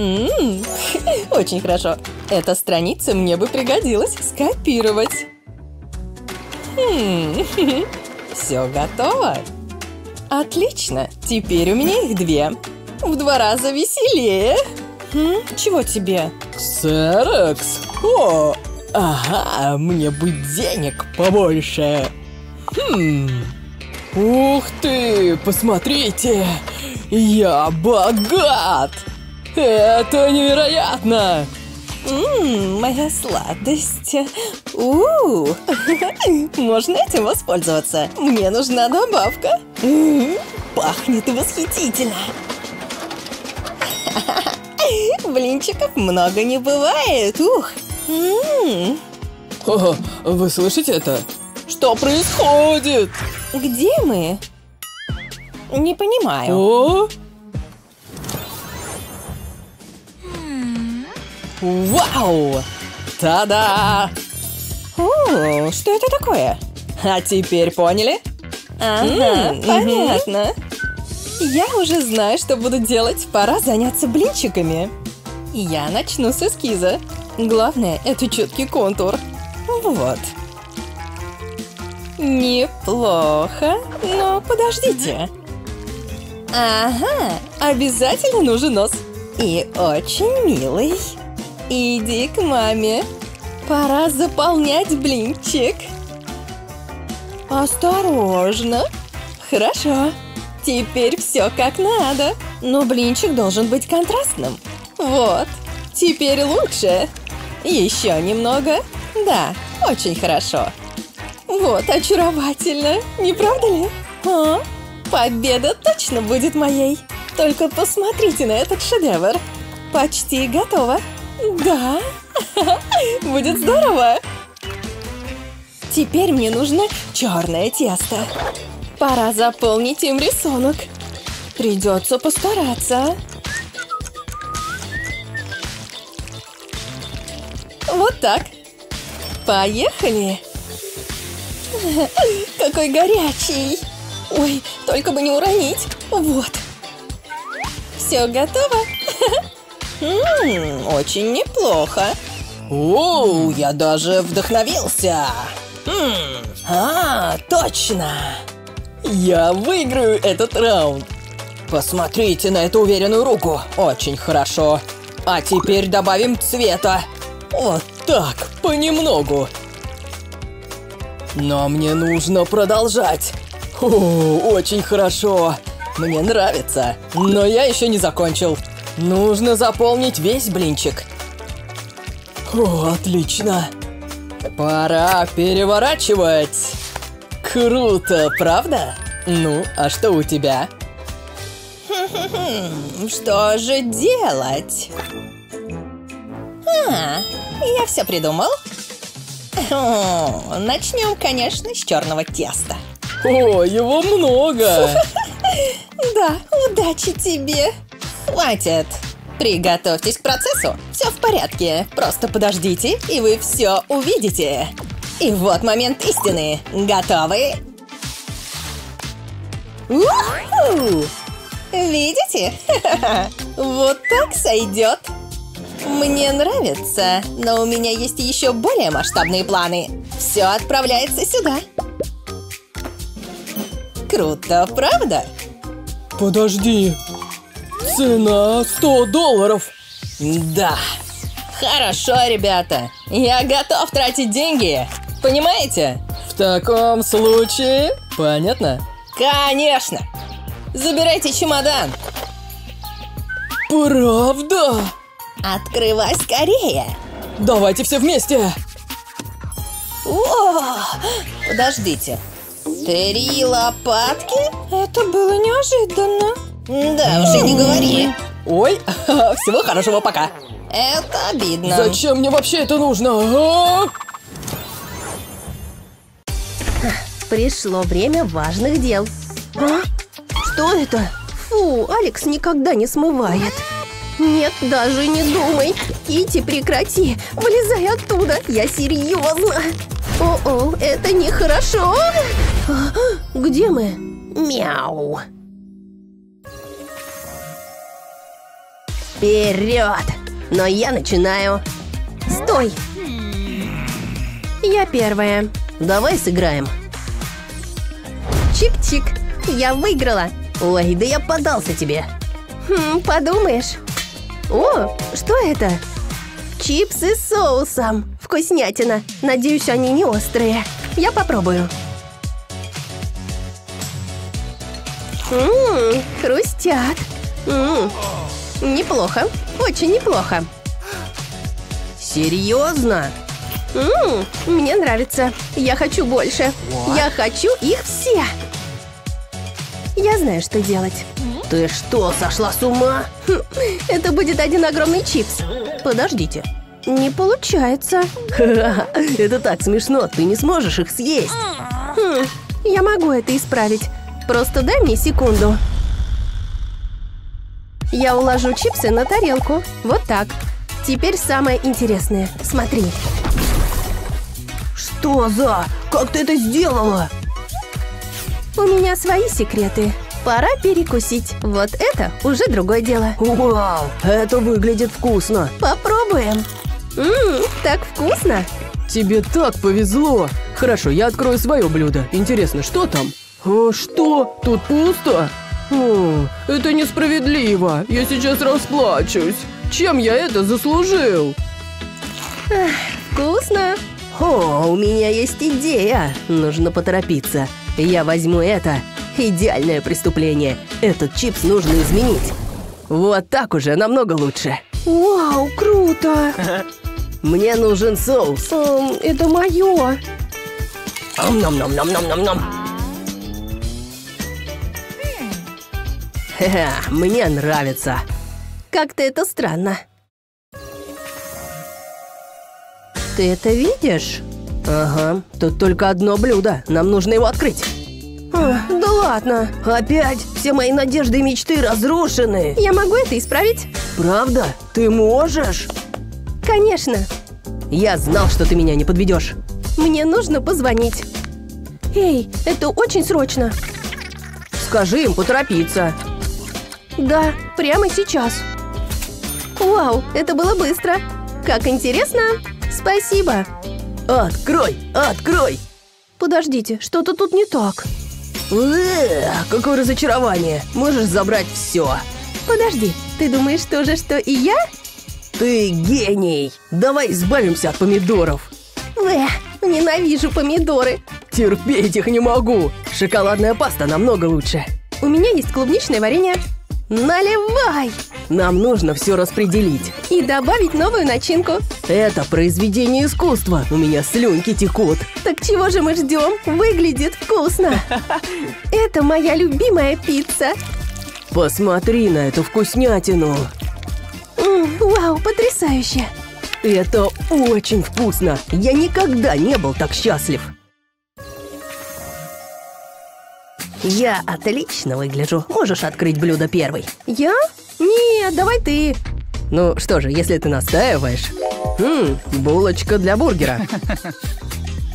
Ммм, очень хорошо. Эта страница мне бы пригодилась скопировать. Хм, все готово. Отлично, теперь у меня их две. В два раза веселее. Хм, чего тебе? Ксерокс? О, ага, мне бы денег побольше. Хм. Ух ты, посмотрите, я богат! Это невероятно! Ммм, моя сладость. у у Можно этим воспользоваться. Мне нужна добавка. Пахнет восхитительно. Блинчиков много не бывает. Ух. О, вы слышите это? Что происходит? Где мы? Не понимаю. О? Вау! Та-да! О, что это такое? А теперь поняли? Ага, понятно. Я уже знаю, что буду делать. Пора заняться блинчиками. Я начну с эскиза. Главное – это четкий контур. Вот. Неплохо, но подождите. Ага, обязательно нужен нос. И очень милый. Иди к маме. Пора заполнять блинчик. Осторожно. Хорошо. Теперь все как надо. Но блинчик должен быть контрастным. Вот. Теперь лучше. Еще немного. Да, очень хорошо. Вот, очаровательно. Не правда ли? А? Победа точно будет моей. Только посмотрите на этот шедевр. Почти готово. Да, будет здорово. Теперь мне нужно черное тесто. Пора заполнить им рисунок. Придется постараться. Вот так. Поехали. Какой горячий. Ой, только бы не уронить. Вот. Все готово? Ммм, очень неплохо. О, я даже вдохновился. Ммм, а, точно. Я выиграю этот раунд. Посмотрите на эту уверенную руку. Очень хорошо. А теперь добавим цвета. Вот так, понемногу. Но мне нужно продолжать. О, очень хорошо. Мне нравится. Но я еще не закончил. Нужно заполнить весь блинчик. О, отлично. Пора переворачивать. Круто, правда? Ну, а что у тебя? Что же делать? А, я все придумал. Начнем, конечно, с черного теста. О, его много! Да, удачи тебе! Хватит! Приготовьтесь к процессу. Все в порядке. Просто подождите, и вы все увидите. И вот момент истины. Готовы? У-ху! Видите? Вот так сойдет. Мне нравится, но у меня есть еще более масштабные планы. Все отправляется сюда. Круто, правда? Подожди. Цена 100 долларов. Да. Хорошо, ребята. Я готов тратить деньги. Понимаете? В таком случае... Понятно? Конечно. Забирайте чемодан. Правда? Открывай скорее. Давайте все вместе. О, подождите. Три лопатки? Это было неожиданно. Да, уже не говори. Ой, всего хорошего, пока. Это обидно. Зачем мне вообще это нужно? А? Пришло время важных дел. А? Что это? Фу, Алекс никогда не смывает. Нет, даже не думай. Кити, прекрати. Вылезай оттуда. Я серьезно. О-о, это нехорошо. А, Где мы? Мяу. Вперед! Но я начинаю. Стой! Я первая. Давай сыграем. Чик-чик. Я выиграла. Ой, да я подался тебе. Хм, подумаешь. О, что это? Чипсы с соусом. Вкуснятина. Надеюсь, они не острые. Я попробую. Ммм, хрустят. Ммм, неплохо. Очень неплохо. Серьезно? Ммм, мне нравится. Я хочу больше. Я хочу их все. Я знаю, что делать. Ты что, сошла с ума? Хм, это будет один огромный чипс. Подождите. Не получается. Это так смешно, ты не сможешь их съесть. Хм, я могу это исправить. Просто дай мне секунду. Я уложу чипсы на тарелку. Вот так. Теперь самое интересное. Смотри. Что за? Как ты это сделала? У меня свои секреты. Пора перекусить. Вот это уже другое дело. Вау, это выглядит вкусно. Попробуем. Ммм, так вкусно. Тебе так повезло. Хорошо, я открою свое блюдо. Интересно, что там? А что? Тут пусто? О, это несправедливо. Я сейчас расплачусь. Чем я это заслужил? Вкусно. О, у меня есть идея. Нужно поторопиться. Я возьму это. Идеальное преступление. Этот чипс нужно изменить. Вот так уже намного лучше. Вау, круто. Мне нужен соус. Эм, это мое. Ам-нам-нам-нам-нам-нам-нам. Хе-хе, мне нравится. Как-то это странно. Ты это видишь? Ага, тут только одно блюдо. Нам нужно его открыть. А, да ладно. Опять все мои надежды и мечты разрушены. Я могу это исправить? Правда? Ты можешь? Конечно. Я знал, что ты меня не подведешь. Мне нужно позвонить. Эй, это очень срочно. Скажи им поторопиться. Да, прямо сейчас. Вау, это было быстро. Как интересно. Спасибо. Открой, открой. Подождите, что-то тут не так. Э, какое разочарование. Можешь забрать все. Подожди, ты думаешь тоже, что и я? Ты гений. Давай избавимся от помидоров. Эх, ненавижу помидоры. Терпеть их не могу. Шоколадная паста намного лучше. У меня есть клубничное варенье. Наливай! Нам нужно все распределить. И добавить новую начинку. Это произведение искусства. У меня слюнки текут. Так чего же мы ждем? Выглядит вкусно. Это моя любимая пицца. Посмотри на эту вкуснятину. Вау, потрясающе. Это очень вкусно. Я никогда не был так счастлив. Я отлично выгляжу. Можешь открыть блюдо первый. Я? Нет, давай ты. Ну что же, если ты настаиваешь. Ммм, булочка для бургера.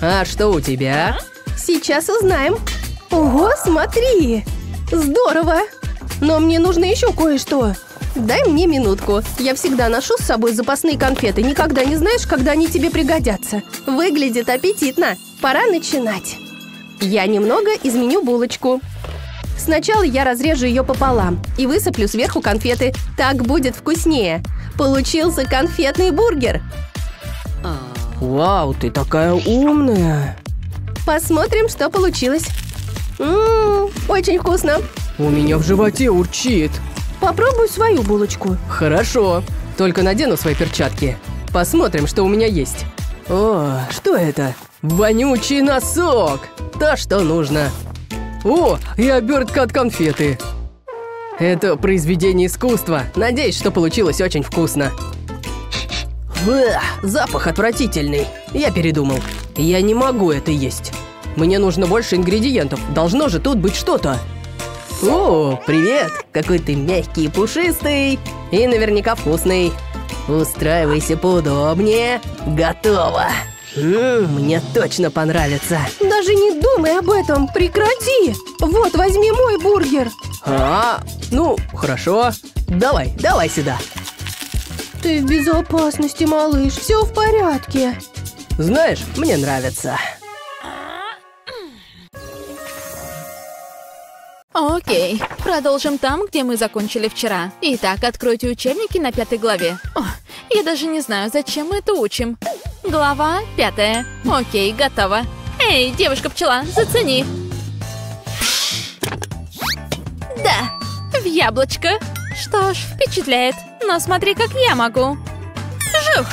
А что у тебя? Сейчас узнаем. Ого, смотри. Здорово. Но мне нужно еще кое-что. Дай мне минутку. Я всегда ношу с собой запасные конфеты. Никогда не знаешь, когда они тебе пригодятся. Выглядит аппетитно. Пора начинать. Я немного изменю булочку. Сначала я разрежу ее пополам и высыплю сверху конфеты. Так будет вкуснее. Получился конфетный бургер. Вау, ты такая умная. Посмотрим, что получилось. Ммм, очень вкусно. У меня в животе урчит. Попробуй свою булочку. Хорошо, только надену свои перчатки. Посмотрим, что у меня есть. О, что это? Вонючий носок! То, что нужно. О, и обертка от конфеты. Это произведение искусства. Надеюсь, что получилось очень вкусно. Эх, запах отвратительный. Я передумал. Я не могу это есть. Мне нужно больше ингредиентов. Должно же тут быть что-то. О, привет! Какой ты мягкий и пушистый. И наверняка вкусный. Устраивайся поудобнее. Готово. Мне точно понравится. Даже не думай об этом, прекрати! Вот, возьми мой бургер. А, ну, хорошо. Давай, давай сюда. Ты в безопасности, малыш. Все в порядке. Знаешь, мне нравится. Окей, продолжим там, где мы закончили вчера. Итак, откройте учебники на пятой главе. О, я даже не знаю, зачем мы это учим. Глава пятая. Окей, готово. Эй, девушка-пчела, зацени. Да, в яблочко. Что ж, впечатляет. Но смотри, как я могу. Жух.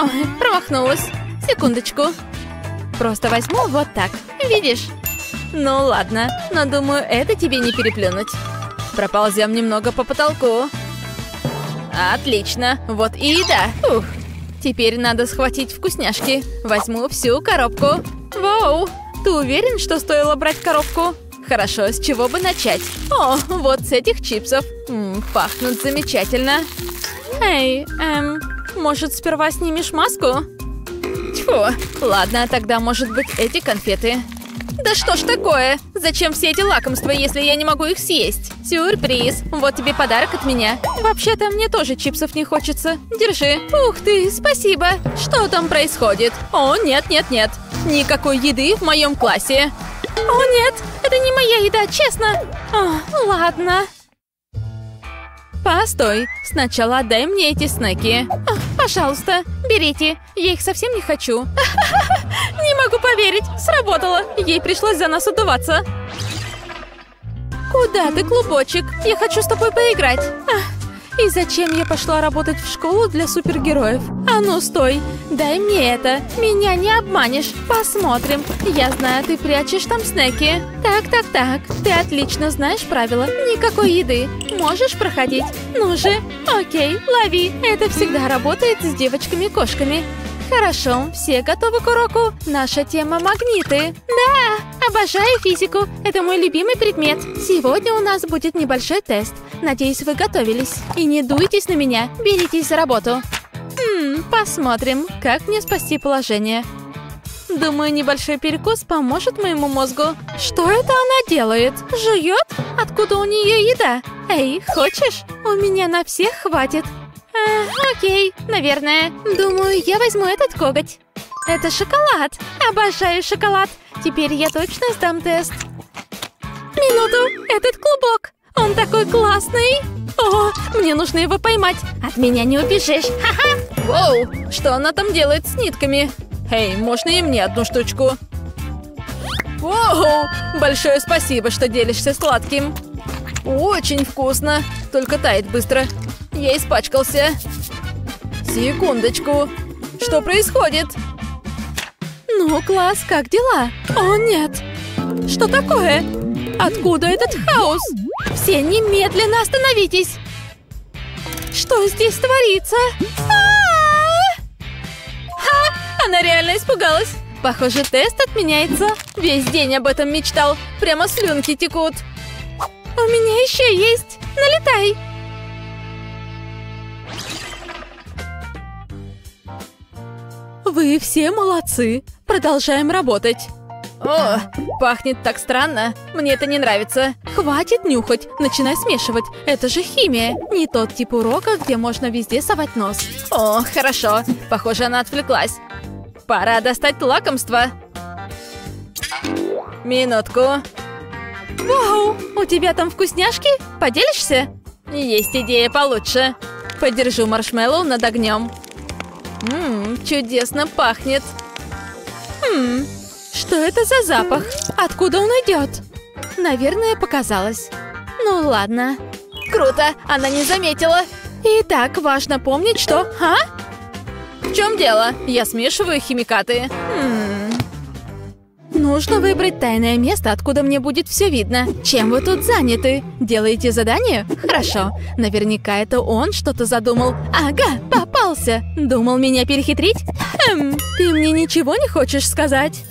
Ой, промахнулась. Секундочку. Просто возьму вот так. Видишь? Ну ладно, но думаю, это тебе не переплюнуть. Проползем немного по потолку. Отлично, вот и еда. Ух. Теперь надо схватить вкусняшки. Возьму всю коробку. Вау, ты уверен, что стоило брать коробку? Хорошо, с чего бы начать? О, вот с этих чипсов. М -м, пахнут замечательно. Эй, эм, может, сперва снимешь маску? Тьфу, ладно, тогда, может быть, эти конфеты. Да что ж такое? Зачем все эти лакомства, если я не могу их съесть? Сюрприз! Вот тебе подарок от меня. Вообще-то мне тоже чипсов не хочется. Держи. Ух ты, спасибо. Что там происходит? О, нет, нет, нет. Никакой еды в моем классе. О, нет, это не моя еда, честно. О, ладно. Постой, сначала отдай мне эти снеки. А, пожалуйста, берите. Я их совсем не хочу. Не могу поверить, сработало. Ей пришлось за нас удуваться. Куда ты, клубочек? Я хочу с тобой поиграть. И зачем я пошла работать в школу для супергероев? А ну, стой! Дай мне это! Меня не обманешь! Посмотрим! Я знаю, ты прячешь там снеки. Так, так, так. Ты отлично знаешь правила. Никакой еды. Можешь проходить. Ну же. Окей, лови. Это всегда работает с девочками-кошками. Хорошо, все готовы к уроку? Наша тема магниты. Да, обожаю физику. Это мой любимый предмет. Сегодня у нас будет небольшой тест. Надеюсь, вы готовились. И не дуйтесь на меня, беритесь за работу. Хм, посмотрим, как мне спасти положение. Думаю, небольшой перекус поможет моему мозгу. Что это она делает? Жует? Откуда у нее еда? Эй, хочешь? У меня на всех хватит. А, окей, наверное. Думаю, я возьму этот коготь. Это шоколад. Обожаю шоколад. Теперь я точно сдам тест. Минуту, этот клубок. Он такой классный. О, мне нужно его поймать. От меня не убежишь. Ха-ха. Воу, что она там делает с нитками? Эй, можно и мне одну штучку? Воу, большое спасибо, что делишься сладким. Очень вкусно, только тает быстро. Я испачкался. Секундочку. Что происходит? Ну, класс, как дела? О, нет. Что такое? Откуда этот хаос? Все немедленно остановитесь. Что здесь творится? Ха! Она реально испугалась. Похоже, тест отменяется. Весь день об этом мечтал. Прямо слюнки текут. У меня еще есть. Налетай. Вы все молодцы. Продолжаем работать. О, пахнет так странно. Мне это не нравится. Хватит нюхать. Начинай смешивать. Это же химия. Не тот тип урока, где можно везде совать нос. О, хорошо. Похоже, она отвлеклась. Пора достать лакомство. Минутку. Вау, у тебя там вкусняшки? Поделишься? Есть идея получше. Подержу маршмеллоу над огнем. Ммм, чудесно пахнет. Хм, что это за запах? Откуда он идет? Наверное, показалось. Ну ладно. Круто, она не заметила. Итак, важно помнить, что... А? В чем дело? Я смешиваю химикаты. Хм. Нужно выбрать тайное место, откуда мне будет все видно. Чем вы тут заняты? Делаете задание? Хорошо. Наверняка это он что-то задумал. Ага, попался. Думал меня перехитрить? Эм, ты мне ничего не хочешь сказать?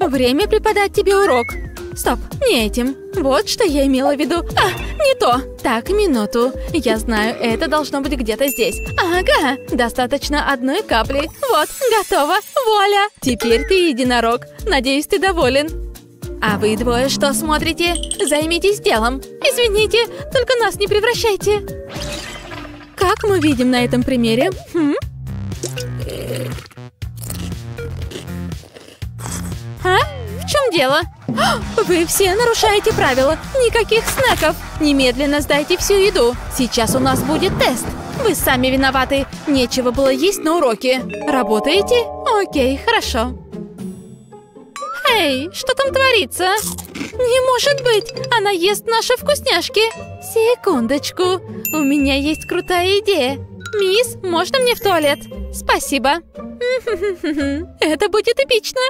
Время преподать тебе урок. Стоп, не этим. Вот что я имела в виду. А, не то. Так, минуту. Я знаю, это должно быть где-то здесь. Ага, достаточно одной капли. Вот, готово. Вуаля. Теперь ты единорог. Надеюсь, ты доволен. А вы двое что смотрите? Займитесь делом. Извините, только нас не превращайте. Как мы видим на этом примере? Хм? А? В чем дело? Вы все нарушаете правила. Никаких снеков. Немедленно сдайте всю еду. Сейчас у нас будет тест. Вы сами виноваты. Нечего было есть на уроке. Работаете? Окей, хорошо. Эй, что там творится? Не может быть! Она ест наши вкусняшки! Секундочку, у меня есть крутая идея. Мисс, можно мне в туалет? Спасибо. Это будет эпично.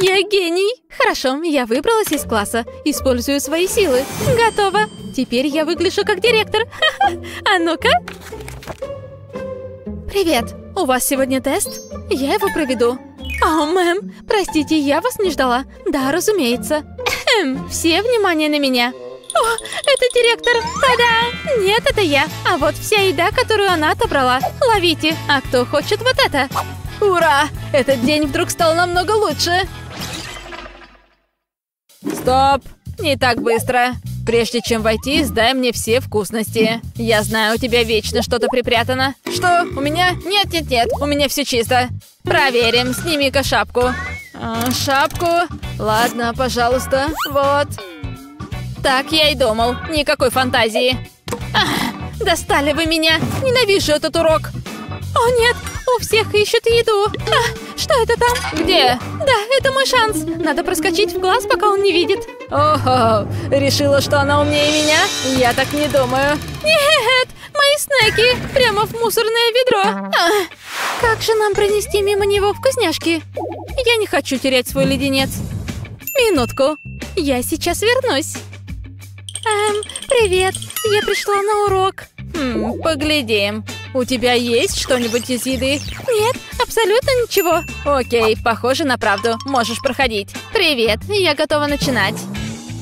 Я гений. Хорошо, я выбралась из класса. Использую свои силы. Готово. Теперь я выгляжу как директор. А ну-ка. Привет. У вас сегодня тест? Я его проведу. О, мэм, простите, я вас не ждала. Да, разумеется. Эм, все внимание на меня. О, это директор! Та-да! Нет, это я. А вот вся еда, которую она отобрала. Ловите. А кто хочет вот это? Ура! Этот день вдруг стал намного лучше. Стоп! Не так быстро. Прежде чем войти, сдай мне все вкусности. Я знаю, у тебя вечно что-то припрятано. Что? У меня? Нет-нет-нет, у меня все чисто. Проверим. Сними-ка шапку. А, шапку? Ладно, пожалуйста. Вот. Так я и думал. Никакой фантазии. Ах, достали вы меня. Ненавижу этот урок. О, нет, у всех ищут еду. А, что это там? Где? Да, это мой шанс. Надо проскочить в класс, пока он не видит. Ого, решила, что она умнее меня? Я так не думаю. Нет, мои снеки прямо в мусорное ведро. А, как же нам пронести мимо него вкусняшки? Я не хочу терять свой леденец. Минутку, я сейчас вернусь. Эм, привет, я пришла на урок. Хм, поглядим. У тебя есть что-нибудь из еды? Нет, абсолютно ничего. Окей, похоже на правду. Можешь проходить. Привет, я готова начинать.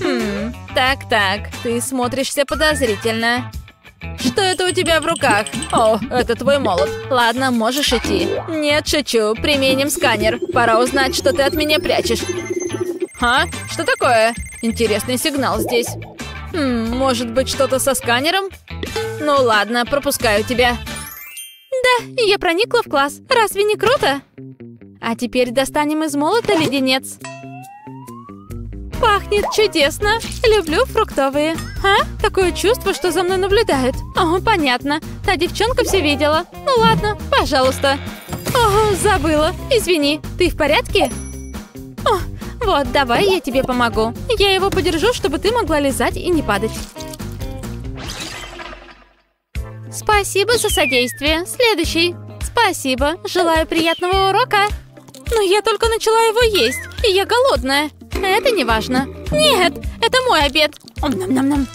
Хм, так-так, ты смотришься подозрительно. Что это у тебя в руках? О, это твой молот. Ладно, можешь идти. Нет, шучу. Применим сканер. Пора узнать, что ты от меня прячешь. А? Что такое? Интересный сигнал здесь. Хм, может быть, что-то со сканером? Ну ладно, пропускаю тебя. Да, я проникла в класс. Разве не круто? А теперь достанем из молота леденец. Пахнет чудесно. Люблю фруктовые. А? Такое чувство, что за мной наблюдают. О, понятно. Та девчонка все видела. Ну ладно, пожалуйста. О, забыла. Извини. Ты в порядке? О, вот, давай я тебе помогу. Я его подержу, чтобы ты могла лизать и не падать. Спасибо за содействие. Следующий. Спасибо. Желаю приятного урока. Но я только начала его есть, и я голодная. Это не важно. Нет, это мой обед. Ом-нам-нам-нам.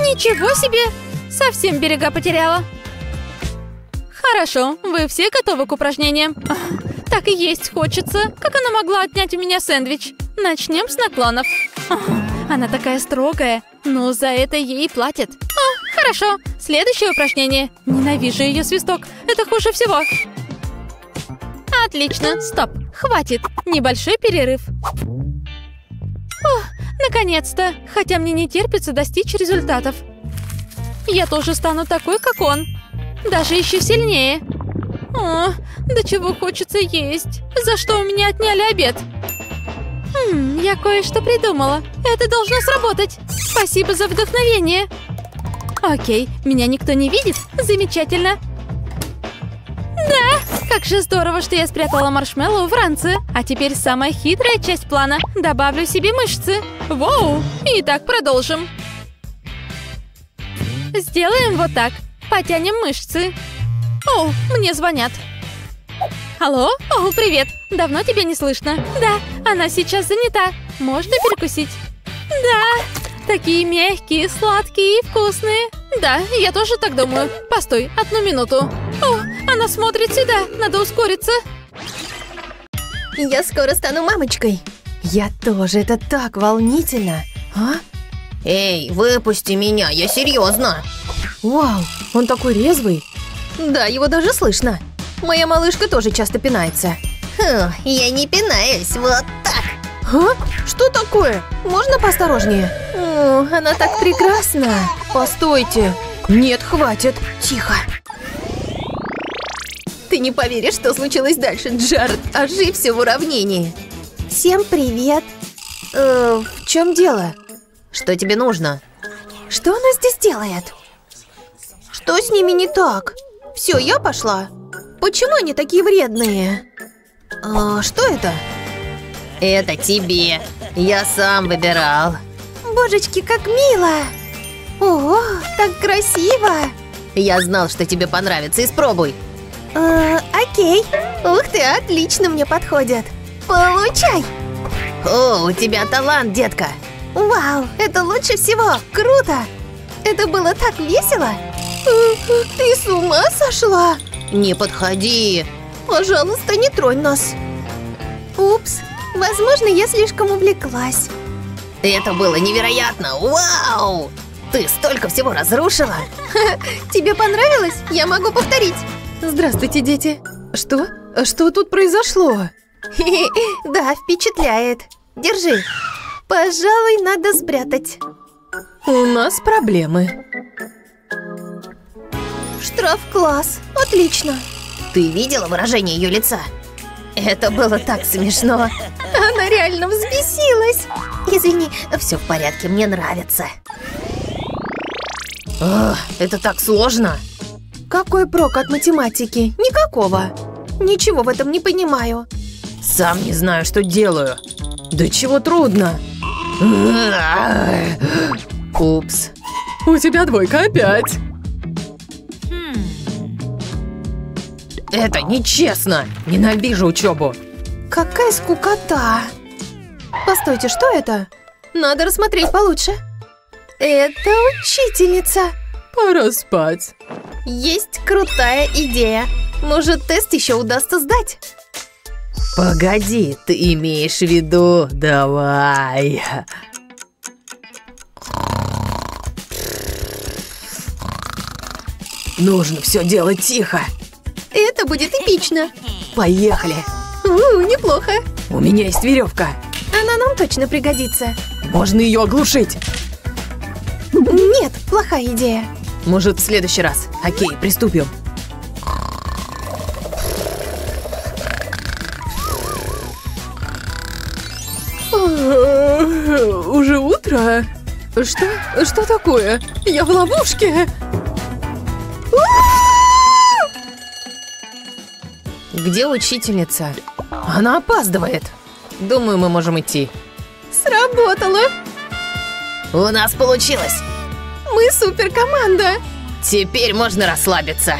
Ничего себе! Совсем берега потеряла. Хорошо, вы все готовы к упражнениям? Так и есть хочется. Как она могла отнять у меня сэндвич? Начнем с наклонов. Она такая строгая, но за это ей платят. О, хорошо. Следующее упражнение. Ненавижу ее свисток. Это хуже всего. Отлично. Стоп. Хватит. Небольшой перерыв. Наконец-то. Хотя мне не терпится достичь результатов. Я тоже стану такой, как он. Даже еще сильнее. О, до чего хочется есть. За что у меня отняли обед? Хм, я кое-что придумала. Это должно сработать. Спасибо за вдохновение. Окей, меня никто не видит? Замечательно. Да, как же здорово, что я спрятала маршмеллоу в ранце. А теперь самая хитрая часть плана. Добавлю себе мышцы. Воу! Итак, продолжим. Сделаем вот так. Потянем мышцы. О, мне звонят. Алло? О, привет. Давно тебя не слышно. Да, она сейчас занята. Можно перекусить? Да, такие мягкие, сладкие и вкусные. Да, я тоже так думаю. Постой, одну минуту. О, она смотрит сюда. Надо ускориться. Я скоро стану мамочкой. Я тоже, это так волнительно. А? Эй, выпусти меня, я серьезно. Вау, он такой резвый. Да, его даже слышно. Моя малышка тоже часто пинается. Фу, я не пинаюсь, вот так. А? Что такое? Можно поосторожнее? О, она так прекрасна. Постойте, Нет, хватит. Тихо. Ты не поверишь, что случилось дальше, Джаред. Ошибся в уравнении. Всем привет. Э, в чем дело? Что тебе нужно? Что она здесь делает? Что с ними не так? Все, я пошла. Почему они такие вредные? А, что это? Это тебе. Я сам выбирал. Божечки, как мило! Ого, так красиво! Я знал, что тебе понравится. Испробуй. Э, окей. Ух ты, отлично мне подходят. Получай! О, у тебя талант, детка. Вау, это лучше всего! Круто! Это было так весело! Ты с ума сошла? Не подходи. Пожалуйста, не тронь нас. Упс, возможно, я слишком увлеклась. Это было невероятно. Вау! Ты столько всего разрушила. Тебе понравилось? Я могу повторить. Здравствуйте, дети. Что? Что тут произошло? Да, впечатляет. Держи. Пожалуй, надо спрятать. У нас проблемы. Штраф-класс. Отлично. Ты видела выражение ее лица? Это было так смешно. Она реально взбесилась. Извини, все в порядке, мне нравится. Ах, это так сложно. Какой прок от математики? Никакого. Ничего в этом не понимаю. Сам не знаю, что делаю. Да чего трудно? Упс. У тебя двойка опять. Это нечестно. Ненавижу учебу. Какая скукота! Постойте, что это? Надо рассмотреть получше. Это учительница. Пора спать. Есть крутая идея. Может, тест еще удастся сдать? Погоди, ты имеешь в виду... Давай. Нужно все делать тихо. Это будет эпично. Поехали. У, неплохо. У меня есть веревка. Она нам точно пригодится. Можно ее оглушить. Нет, плохая идея. Может, в следующий раз. Окей, приступим. Уже утро? Что? Что такое? Я в ловушке! Где учительница? Она опаздывает. Думаю, мы можем идти. Сработало. У нас получилось. Мы суперкоманда. Теперь можно расслабиться.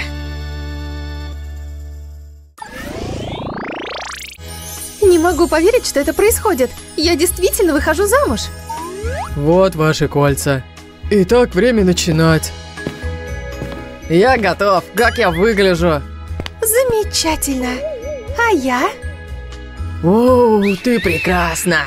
Не могу поверить, что это происходит. Я действительно выхожу замуж. Вот ваши кольца. Итак, время начинать. Я готов. Как я выгляжу? Замечательно. А я? О, ты прекрасна.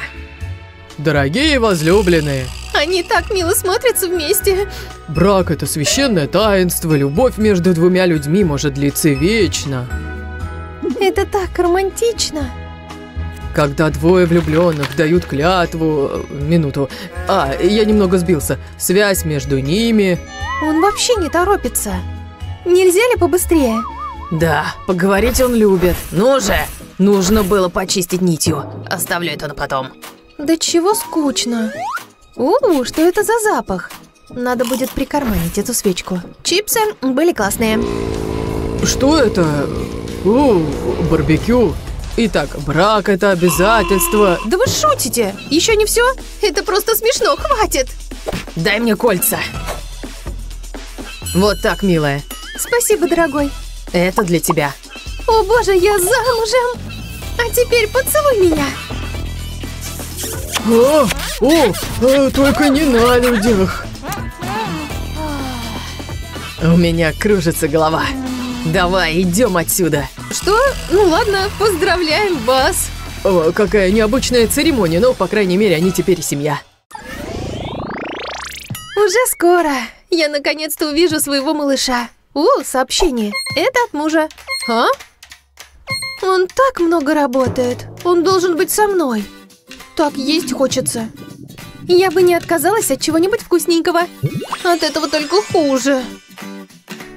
Дорогие возлюбленные, Они так мило смотрятся вместе. брак – это священное таинство, любовь между двумя людьми может длиться вечно. Это так романтично. Когда двое влюбленных дают клятву... Минуту. А, я немного сбился. Связь между ними... Он вообще не торопится. Нельзя ли побыстрее? Да, поговорить он любит. Ну же! Нужно было почистить нитью. Оставлю это на потом. Да чего скучно. У, что это за запах? Надо будет прикарманить эту свечку. Чипсы были классные. Что это? О, барбекю. Итак, брак – это обязательство. Да вы шутите? Еще не все? Это просто смешно, хватит. Дай мне кольца. Вот так, милая. Спасибо, дорогой. Это для тебя. О боже, я замужем. А теперь поцелуй меня. О, о, э, только не на людях. У меня кружится голова. Давай, идем отсюда. Что? Ну ладно, поздравляем вас. О, какая необычная церемония, но, по крайней мере, они теперь семья. Уже скоро. Я наконец-то увижу своего малыша. О, сообщение. Это от мужа. А? Он так много работает. Он должен быть со мной. Так есть хочется. Я бы не отказалась от чего-нибудь вкусненького. От этого только хуже.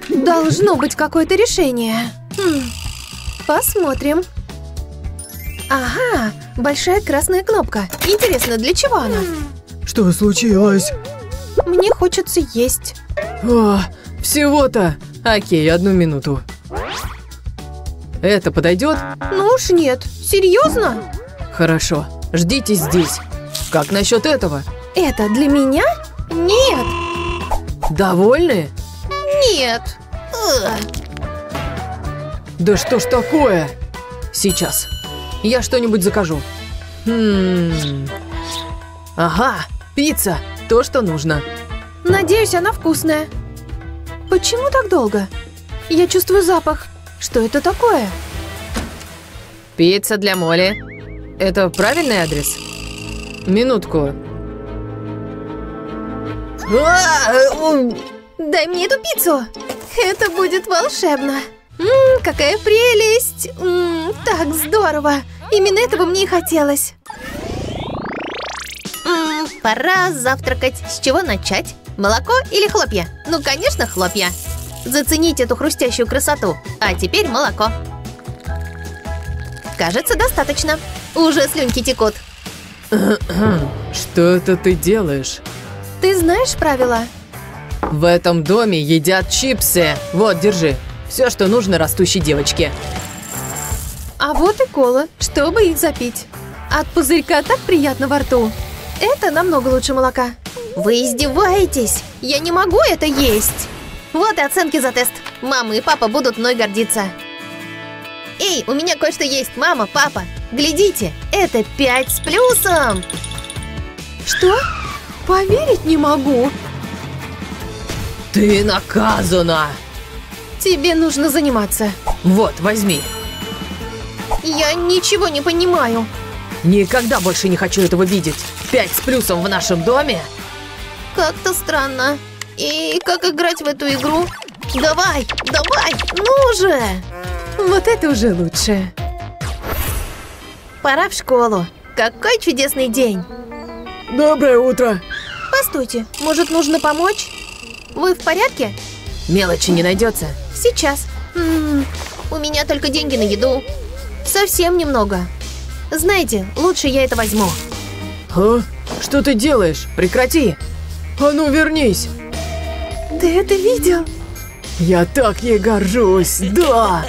Должно быть какое-то решение. Хм. Посмотрим. Ага, большая красная кнопка. Интересно, для чего она? Что случилось? Мне хочется есть. А, всего-то. Окей, одну минуту. Это подойдет? Ну уж нет. Серьезно? Хорошо. Ждите здесь. Как насчет этого? Это для меня? Нет. Довольны? Нет. Да что ж такое? Сейчас. Я что-нибудь закажу. Хм. Ага, пицца. То, что нужно. Надеюсь, она вкусная. Почему так долго? Я чувствую запах. Что это такое? Пицца для Моли. Это правильный адрес? Минутку. Дай мне эту пиццу. Это будет волшебно. Ммм, какая прелесть. Ммм, так здорово. Именно этого мне и хотелось. М, пора завтракать. С чего начать? Молоко или хлопья? Ну, конечно, хлопья. Зацените эту хрустящую красоту. А теперь молоко. Кажется, достаточно. Уже слюнки текут. Что это ты делаешь? Ты знаешь правила? В этом доме едят чипсы. Вот, держи. Все, что нужно растущей девочке. А вот и кола, чтобы их запить. От пузырька так приятно во рту. Это намного лучше молока. Вы издеваетесь? Я не могу это есть. Вот и оценки за тест. Мама и папа будут мной гордиться. Эй, у меня кое-что есть, мама, папа. Глядите, это 5 с плюсом. Что? Поверить не могу. Ты наказана! Тебе нужно заниматься. Вот, возьми. Я ничего не понимаю. Никогда больше не хочу этого видеть. Пять с плюсом в нашем доме? Как-то странно. И как играть в эту игру? Давай, давай, ну же! Вот это уже лучше. Пора в школу. Какой чудесный день. Доброе утро. Постойте, может нужно помочь? Вы в порядке? Мелочи не найдется. Сейчас. М, у меня только деньги на еду. Совсем немного. Знаете, лучше я это возьму. А? Что ты делаешь? Прекрати. А ну вернись. Ты это видел? Я так ей горжусь. Да.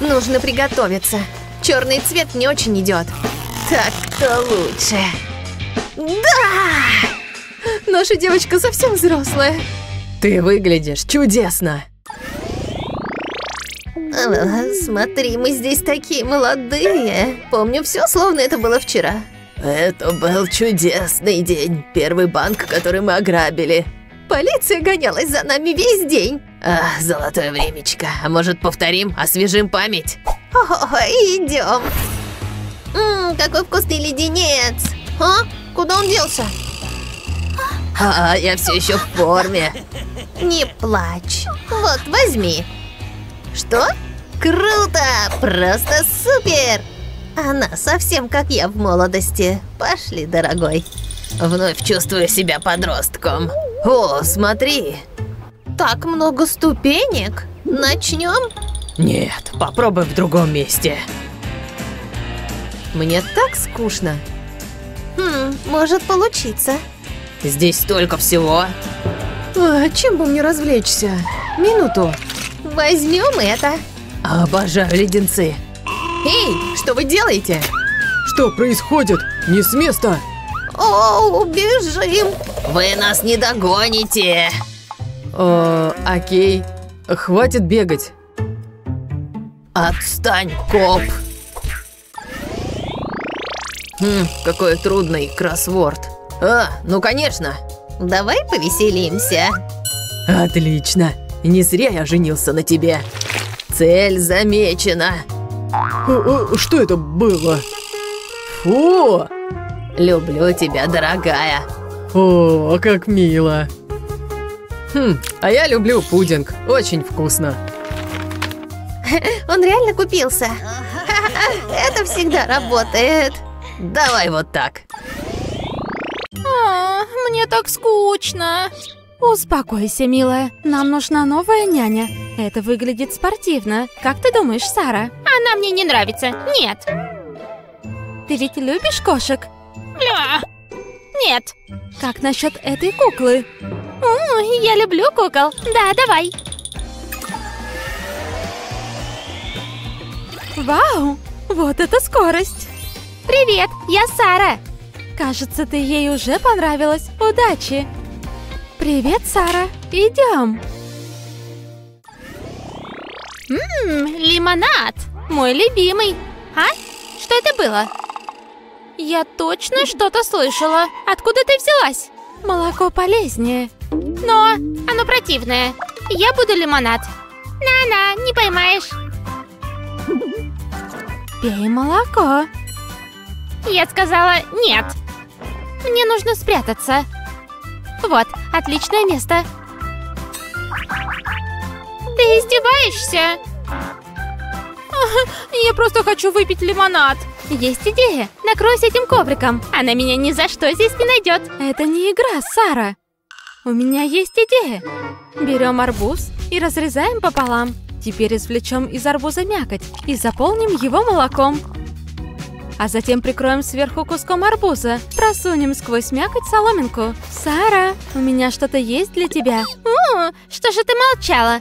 Нужно приготовиться. Черный цвет не очень идет. Так-то лучше. Да! Наша девочка совсем взрослая. Ты выглядишь чудесно. Смотри, мы здесь такие молодые. Помню все, словно это было вчера. Это был чудесный день. Первый банк, который мы ограбили. Полиция гонялась за нами весь день. А, золотое времечко. А может, повторим, освежим память? О, идем. Ммм, какой вкусный леденец. А? Куда он делся? А, я все еще в форме. Не плачь. Вот, возьми. Что? Круто! Просто супер! Она совсем как я в молодости. Пошли, дорогой. Вновь чувствую себя подростком. О, смотри! Так много ступенек. Начнем? Нет, попробуй в другом месте. Мне так скучно. Хм, может получиться. Здесь столько всего. А, чем бы мне развлечься? Минуту. Возьмем это. Обожаю леденцы. Эй, что вы делаете? Что происходит? Не с места. О, бежим! Вы нас не догоните! О, окей. Хватит бегать. Отстань, коп! Хм, какой трудный кроссворд. А, ну конечно. Давай повеселимся. Отлично. Не зря я женился на тебе. Цель замечена. Что это было? Фу! Люблю тебя, дорогая. О, как мило. Хм, а я люблю пудинг. Очень вкусно. Он реально купился. Это всегда работает. Давай вот так. А, мне так скучно. Успокойся, милая. Нам нужна новая няня. Это выглядит спортивно. Как ты думаешь, Сара? Она мне не нравится. Нет. Ты ведь любишь кошек? Бля. Нет. Как насчет этой куклы? М, я люблю кукол. Да, давай. Вау! Вот это скорость! Привет, я Сара. Кажется, ты ей уже понравилась. Удачи! Привет, Сара. Идем. Ммм, лимонад. Мой любимый. А? Что это было? Я точно что-то слышала. Откуда ты взялась? Молоко полезнее. Но оно противное. Я буду лимонад. На-на, не поймаешь. Пей молоко. Я сказала нет. Мне нужно спрятаться. Вот, отличное место. Ты издеваешься? Я просто хочу выпить лимонад. Есть идея. Накройся этим ковриком. Она меня ни за что здесь не найдет. Это не игра, Сара. У меня есть идея. Берем арбуз и разрезаем пополам. Теперь извлечем из арбуза мякоть и заполним его молоком. А затем прикроем сверху куском арбуза. Просунем сквозь мякоть соломинку. Сара, у меня что-то есть для тебя. О, что же ты молчала?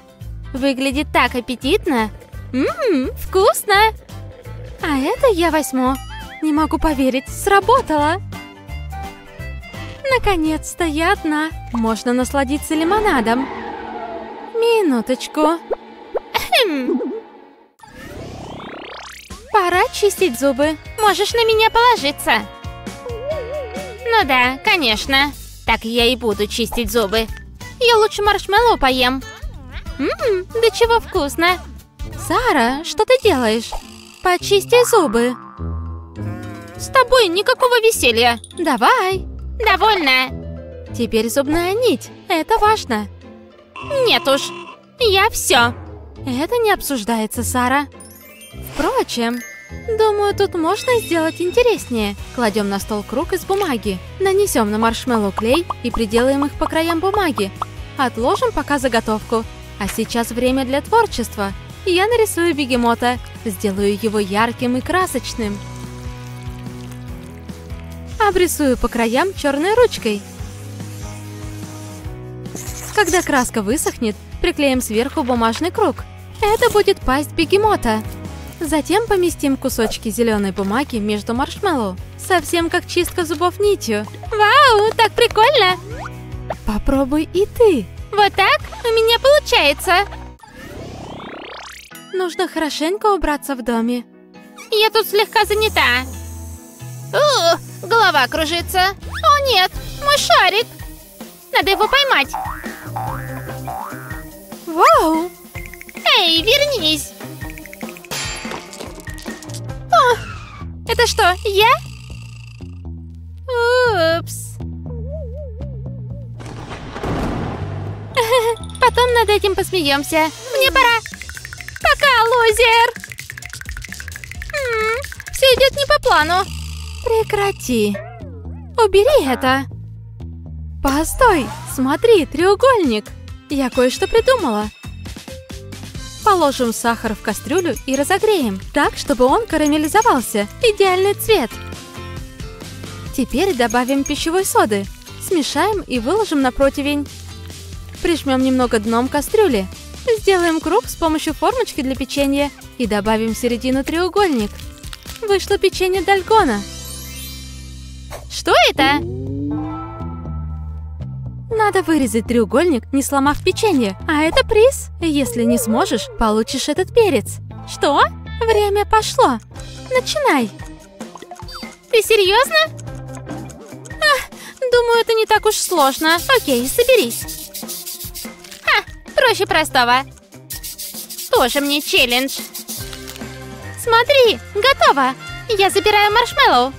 Выглядит так аппетитно. Ммм, вкусно. А это я возьму. Не могу поверить, сработало. Наконец-то я одна. Можно насладиться лимонадом. Минуточку. Хм, Пора чистить зубы. можешь на меня положиться. Ну да, конечно. Так я и буду чистить зубы. Я лучше маршмеллоу поем. Ммм, да чего вкусно. Сара, что ты делаешь? Почисти зубы. С тобой никакого веселья. Давай. Довольно. Теперь зубная нить. Это важно. Нет уж. Я все. Это не обсуждается, Сара. Впрочем, думаю, тут можно сделать интереснее. Кладем на стол круг из бумаги, нанесем на маршмеллоу клей и приделаем их по краям бумаги. Отложим пока заготовку. А сейчас время для творчества. Я нарисую бегемота, сделаю его ярким и красочным. Обрисую по краям черной ручкой. Когда краска высохнет, приклеим сверху бумажный круг. Это будет пасть бегемота. Затем поместим кусочки зеленой бумаги между маршмеллоу. Совсем как чистка зубов нитью. Вау, так прикольно. Попробуй и ты. Вот так у меня получается. Нужно хорошенько убраться в доме. Я тут слегка занята. У, голова кружится. О нет, мой шарик. Надо его поймать. Вау! Эй, вернись. О, это что, я? Упс. Потом над этим посмеемся. Мне пора. Пока, лузер. все идет не по плану. Прекрати. Убери это. Постой, смотри, треугольник. Я кое-что придумала. Положим сахар в кастрюлю и разогреем, так, чтобы он карамелизовался. Идеальный цвет. Теперь добавим пищевой соды. Смешаем и выложим на противень. Прижмем немного дном кастрюли. Сделаем круг с помощью формочки для печенья и добавим в середину треугольник. Вышло печенье дальгона. Что это? Надо вырезать треугольник, не сломав печенье. А это приз. Если не сможешь, получишь этот перец. Что? Время пошло. Начинай. Ты серьезно? Думаю, это не так уж сложно. Окей, соберись. Ха, проще простого. Тоже мне челлендж. Смотри, готово. Я забираю маршмеллоу.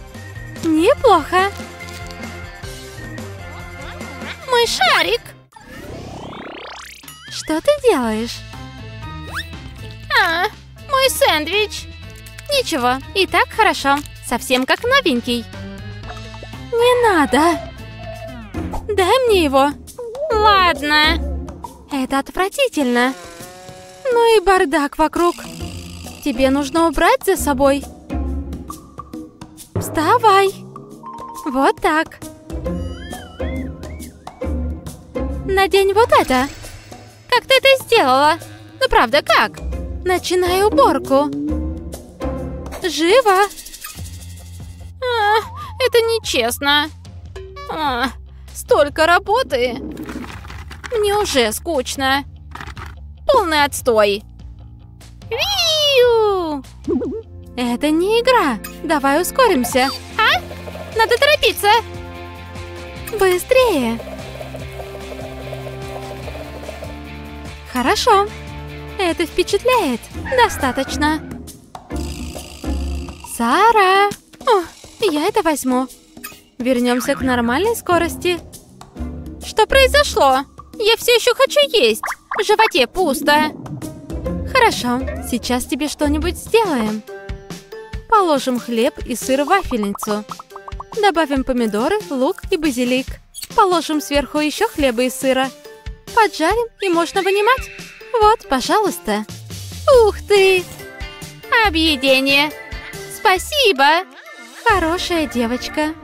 Неплохо. Мой шарик. Что ты делаешь? А, мой сэндвич. Ничего, и так хорошо. Совсем как новенький. Не надо. дай мне его. Ладно. Это отвратительно. Ну и бардак вокруг. Тебе нужно убрать за собой. Вставай. Вот так. Надень вот это. Как ты это сделала? Ну правда, как? Начинай уборку. Живо. А, это нечестно. А, столько работы. Мне уже скучно. Полный отстой. Виу! Это не игра. Давай ускоримся. А? Надо торопиться. Быстрее. Хорошо. Это впечатляет. Достаточно. Сара! О, я это возьму. Вернемся к нормальной скорости. Что произошло? Я все еще хочу есть. В животе пусто. Хорошо, сейчас тебе что-нибудь сделаем. Положим хлеб и сыр в вафельницу. Добавим помидоры, лук и базилик. Положим сверху еще хлеба и сыра. Поджарим и можно вынимать. Вот, пожалуйста. Ух ты! Объедение. Спасибо. Хорошая девочка.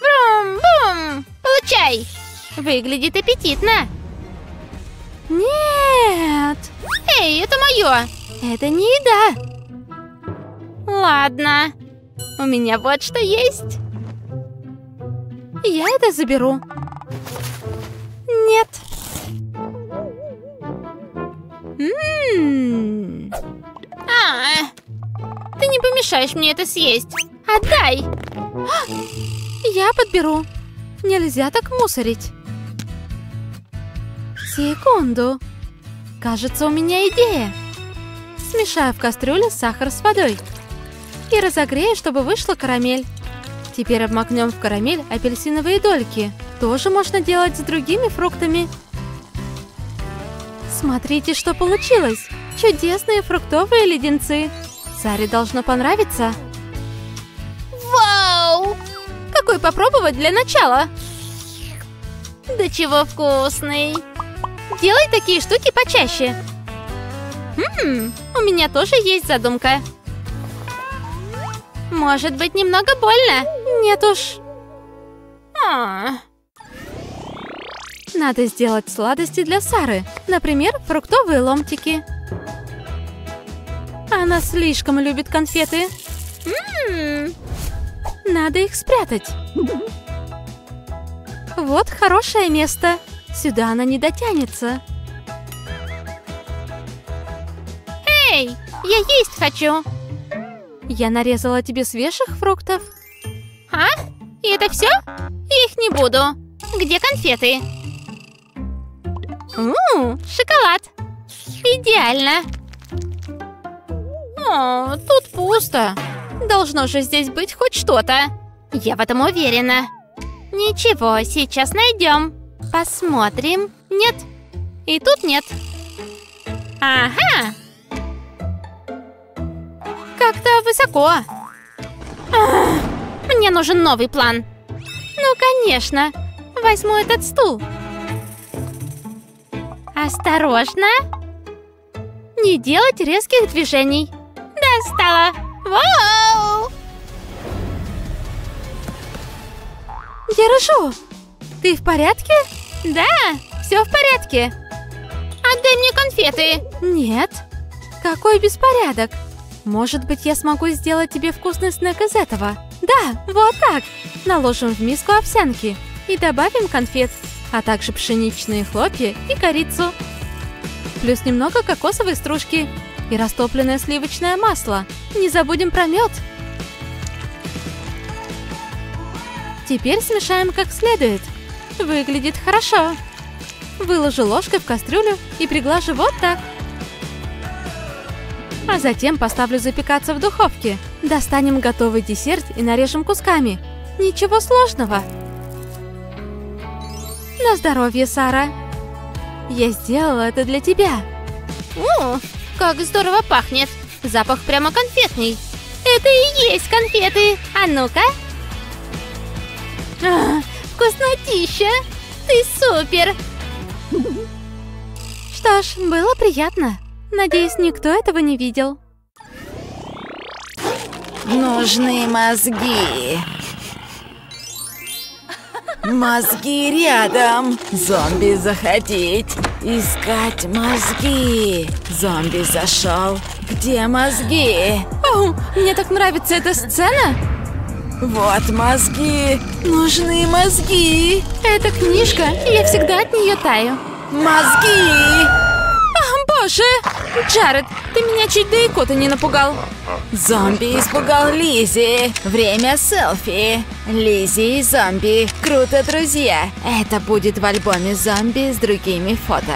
Брум-бум! Получай! Выглядит аппетитно. Нет! Эй, это мое! Это не еда. Ладно. У меня вот что есть. Я это заберу. Нет. Ммм. А, ты не помешаешь мне это съесть. Отдай. Я подберу. Нельзя так мусорить. Секунду. Кажется, у меня идея. Смешаю в кастрюле сахар с водой. И разогрею, чтобы вышла карамель. Теперь обмакнем в карамель апельсиновые дольки. Тоже можно делать с другими фруктами. Смотрите, что получилось. Чудесные фруктовые леденцы. Саре должно понравиться. Вау! Какой попробовать для начала? Да чего вкусный. Делай такие штуки почаще. Ммм, у меня тоже есть задумка. Может быть, немного больно? Нет уж. А, Надо сделать сладости для Сары. Например, фруктовые ломтики. Она слишком любит конфеты. м, Надо их спрятать. Вот хорошее место. Сюда она не дотянется. Эй, я есть хочу. Я нарезала тебе свежих фруктов. А? И это все? Их не буду. Где конфеты? Ммм, шоколад. Идеально. О, тут пусто. Должно же здесь быть хоть что-то. Я в этом уверена. Ничего, сейчас найдем. Посмотрим. Нет. И тут нет. Ага. Как-то высоко. Ах, мне нужен новый план. Ну, конечно. Возьму этот стул. Осторожно. Не делать резких движений. Достала. Вау! Держу. Ты в порядке? Да, все в порядке. Отдай мне конфеты. Нет. Какой беспорядок. Может быть, я смогу сделать тебе вкусный снэк из этого? Да, вот так. Наложим в миску овсянки и добавим конфет, а также пшеничные хлопья и корицу. Плюс немного кокосовой стружки и растопленное сливочное масло. Не забудем про мед. Теперь смешаем как следует. Выглядит хорошо. Выложу ложкой в кастрюлю и приглажу вот так. А затем поставлю запекаться в духовке. Достанем готовый десерт и нарежем кусками. Ничего сложного. На здоровье, Сара. Я сделала это для тебя. О, как здорово пахнет. Запах прямо конфетный. Это и есть конфеты. А ну-ка. А, вкуснотища! Ты супер! Что ж, было приятно. Надеюсь, никто этого не видел. Нужны мозги. Мозги рядом. Зомби заходить. Искать мозги. Зомби зашел. Где мозги? О, мне так нравится эта сцена. Вот мозги. Нужны мозги. Это книжка, я всегда от нее таю. Мозги. Боже! Джаред, ты меня чуть до икоты не напугал. Зомби испугал Лизи. Время селфи. Лизи и зомби. Круто, друзья. Это будет в альбоме зомби с другими фото.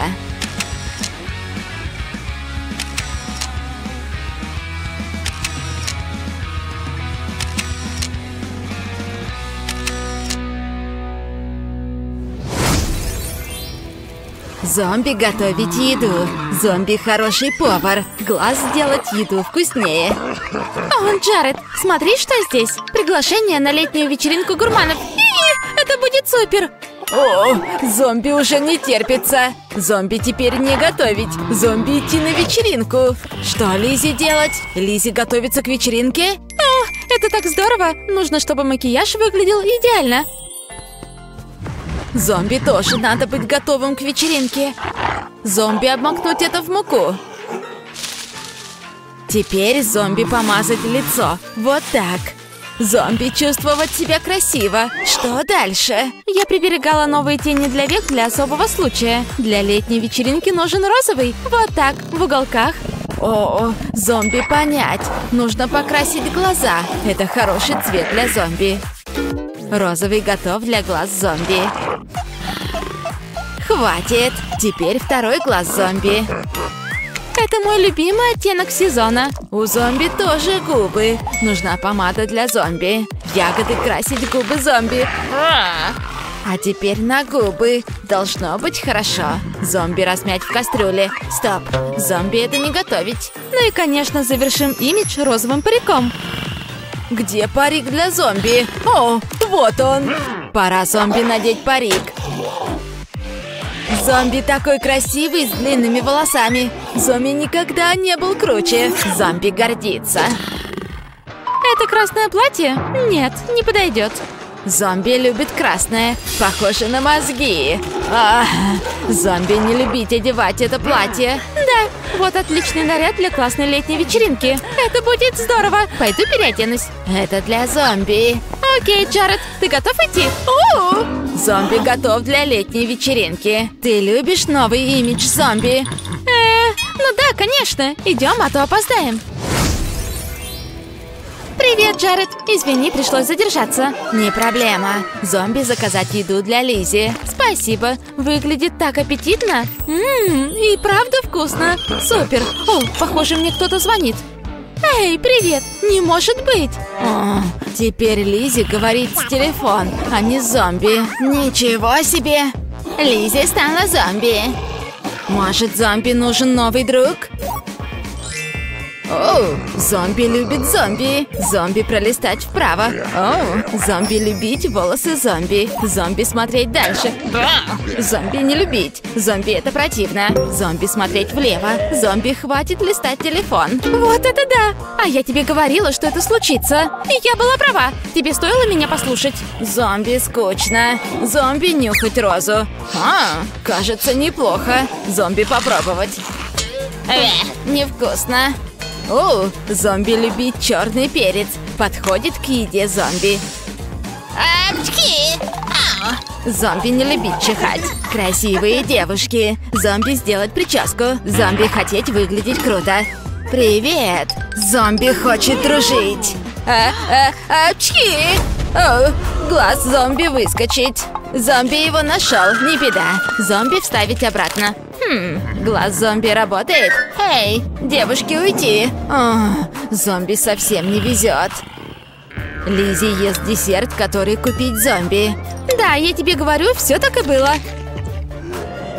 Зомби готовить еду. Зомби хороший повар. Глаз сделать еду вкуснее. О, Джаред, смотри, что здесь. Приглашение на летнюю вечеринку гурманов. И это будет супер. О, зомби уже не терпится. Зомби теперь не готовить. Зомби идти на вечеринку. Что Лизе делать? Лизе готовится к вечеринке? О, это так здорово. Нужно, чтобы макияж выглядел идеально. Зомби тоже надо быть готовым к вечеринке. Зомби обмакнуть это в муку. Теперь зомби помазать лицо. Вот так. Зомби чувствовать себя красиво. Что дальше? Я приберегала новые тени для век для особого случая. Для летней вечеринки нужен розовый. Вот так, в уголках. О, зомби понять. Нужно покрасить глаза. Это хороший цвет для зомби. Розовый готов для глаз зомби. Хватит. Теперь второй глаз зомби. Это мой любимый оттенок сезона. У зомби тоже губы. Нужна помада для зомби. Ягоды красить губы зомби. А теперь на губы. Должно быть хорошо. Зомби размять в кастрюле. Стоп. Зомби это не готовить. Ну и, конечно, завершим имидж розовым париком. Где парик для зомби? О, вот он. Пора зомби надеть парик. Зомби такой красивый, с длинными волосами. Зомби никогда не был круче. Зомби гордится. Это красное платье? Нет, не подойдет. Зомби любит красное, похоже на мозги. А, зомби не любить одевать это платье. Да, вот отличный наряд для классной летней вечеринки. Это будет здорово. Пойду переоденусь. Это для зомби. Окей, Джаред, ты готов идти? О! Зомби готов для летней вечеринки. Ты любишь новый имидж зомби? Э, ну да, конечно. Идем, а то опоздаем. Привет, Джаред. Извини, пришлось задержаться. Не проблема. Зомби заказать еду для Лизи. Спасибо. Выглядит так аппетитно. Ммм, и правда вкусно. Супер. О, похоже, мне кто-то звонит. Эй, привет. Не может быть. О, теперь Лизи говорит с телефон, а не зомби. Ничего себе. Лизи стала зомби. Может, зомби нужен новый друг? Оу, зомби любит зомби. Зомби пролистать вправо. Оу, зомби любить волосы зомби. Зомби смотреть дальше. Зомби не любить. Зомби это противно. Зомби смотреть влево. Зомби хватит листать телефон. Вот это да! А я тебе говорила, что это случится. И я была права. Тебе стоило меня послушать. Зомби скучно. Зомби нюхать розу. А, кажется, неплохо. Зомби попробовать. Э, невкусно. О, зомби любит черный перец. Подходит к еде зомби. Апчки! Зомби не любит чихать. Красивые девушки. Зомби сделать прическу. Зомби хотеть выглядеть круто. Привет! Зомби хочет дружить. А, а, апчки! О, глаз зомби выскочить. Зомби его нашел, не беда. Зомби вставить обратно. Хм, глаз зомби работает. Эй, девушки, уйти. О, зомби совсем не везет. Лизи ест десерт, который купить зомби. Да, я тебе говорю, все так и было.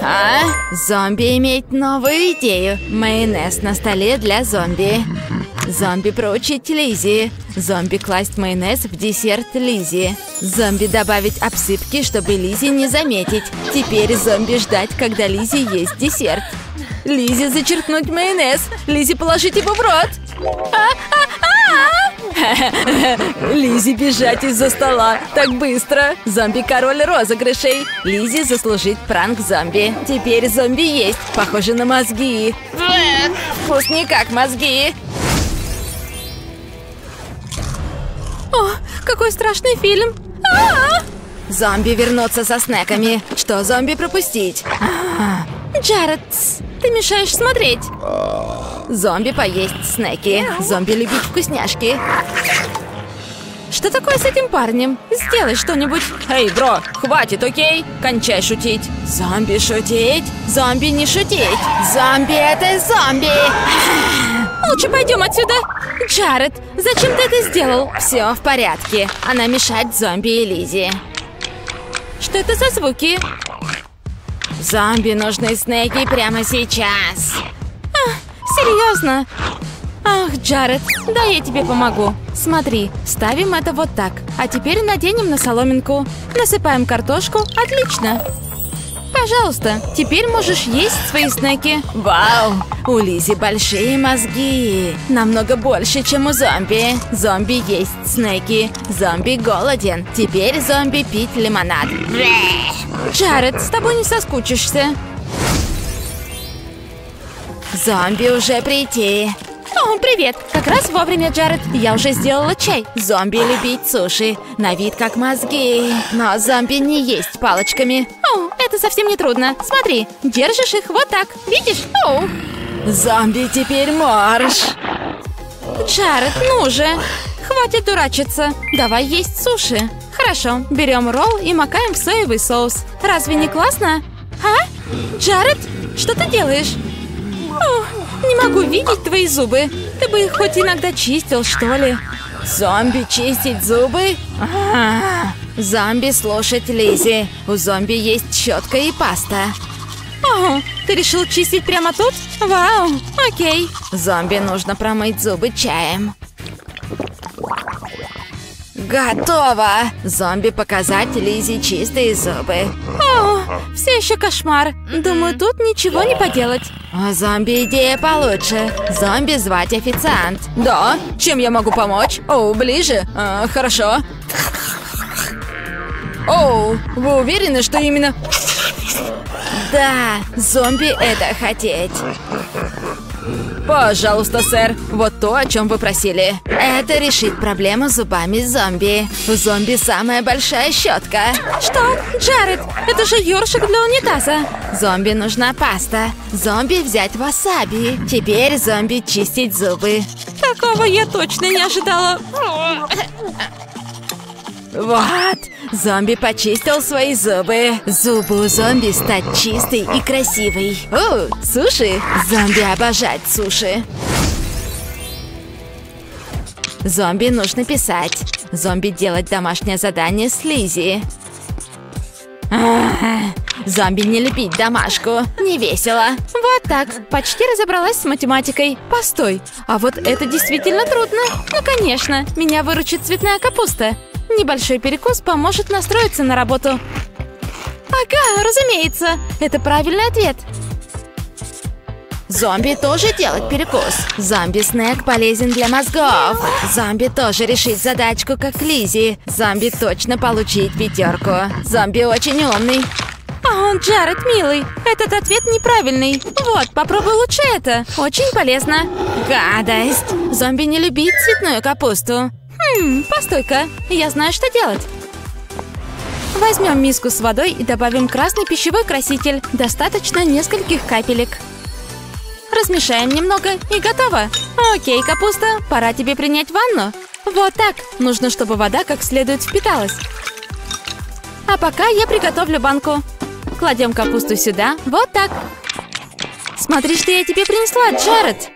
А? Зомби имеет новую идею. Майонез на столе для зомби. Зомби проучить Лизи. Зомби класть майонез в десерт Лизи. Зомби добавить обсыпки, чтобы Лизи не заметить. Теперь зомби ждать, когда Лизи есть десерт. Лизи зачерпнуть майонез. Лизи положить его в рот. Лизи бежать из-за стола. Так быстро. Зомби-король розыгрышей. Лизи заслужить пранк зомби. Теперь зомби есть. Похоже на мозги. Вкус не как мозги. О, какой страшный фильм. Зомби вернуться со снеками. Что зомби пропустить? Джаред, ты мешаешь смотреть. Зомби поесть снеки. Зомби любить вкусняшки. Что такое с этим парнем? Сделай что-нибудь. Эй, бро, хватит, окей? Кончай шутить. Зомби шутить? Зомби не шутить. Зомби это зомби. Лучше пойдем отсюда. Джаред, зачем ты это сделал? Все в порядке. Она мешать зомби и Лизе. Что это за звуки? Зомби нужны снеки прямо сейчас. Серьезно? Ах, Джаред, да я тебе помогу. Смотри, ставим это вот так. А теперь наденем на соломинку. Насыпаем картошку. Отлично. Пожалуйста, теперь можешь есть свои снеки. Вау! У Лизи большие мозги. Намного больше, чем у зомби. Зомби есть снеки. Зомби голоден. Теперь зомби пить лимонад. Джаред, с тобой не соскучишься. Зомби уже прийти. О, привет! Как раз вовремя, Джаред. Я уже сделала чай. Зомби любить суши. На вид как мозги. Но зомби не есть палочками. О, это совсем не трудно. Смотри, держишь их вот так. Видишь? О. Зомби теперь марш. Джаред, ну же. Хватит дурачиться. Давай есть суши. Хорошо, берем ролл и макаем в соевый соус. Разве не классно? А? Джаред, что ты делаешь? О, не могу видеть твои зубы. Ты бы их хоть иногда чистил, что ли? Зомби чистить зубы? А-а-а. Зомби слушать Лизи. У зомби есть щетка и паста. О, ты решил чистить прямо тут? Вау, окей. Зомби нужно промыть зубы чаем. Готово! Зомби показать Лизе чистые зубы. О, все еще кошмар. Думаю, тут ничего не поделать. А зомби идея получше. Зомби звать официант. Да, чем я могу помочь? О, ближе? А, хорошо. Оу, вы уверены, что именно... Да, зомби это хотеть. Пожалуйста, сэр, вот то, о чем вы просили. Это решит проблему зубами зомби. У зомби самая большая щетка. Что? Джаред, это же ёршик для унитаза. Зомби нужна паста. Зомби взять васаби. Теперь зомби чистить зубы. Такого я точно не ожидала. Вот, зомби почистил свои зубы. Зубы у зомби стать чистой и красивой. О, суши. Зомби обожать суши. Зомби нужно писать. Зомби делать домашнее задание с Лизи. Зомби не любить домашку. Не весело. Вот так. Почти разобралась с математикой. Постой. А вот это действительно трудно. Ну, конечно. Меня выручит цветная капуста. Небольшой перекус поможет настроиться на работу. Ага, разумеется. Это правильный ответ. Зомби тоже делать перекус. Зомби-снэк полезен для мозгов. Зомби тоже решить задачку, как Лизи. Зомби точно получить пятерку. Зомби очень умный. О, Джаред, милый, этот ответ неправильный. Вот, попробуй лучше это. Очень полезно. Гадость. Зомби не любит цветную капусту. Хм, постой-ка, я знаю, что делать. Возьмем миску с водой и добавим красный пищевой краситель. Достаточно нескольких капелек. Размешаем немного и готово. Окей, капуста, пора тебе принять ванну. Вот так. Нужно, чтобы вода как следует впиталась. А пока я приготовлю банку. Кладем капусту сюда, вот так. Смотри, что я тебе принесла, Джаред.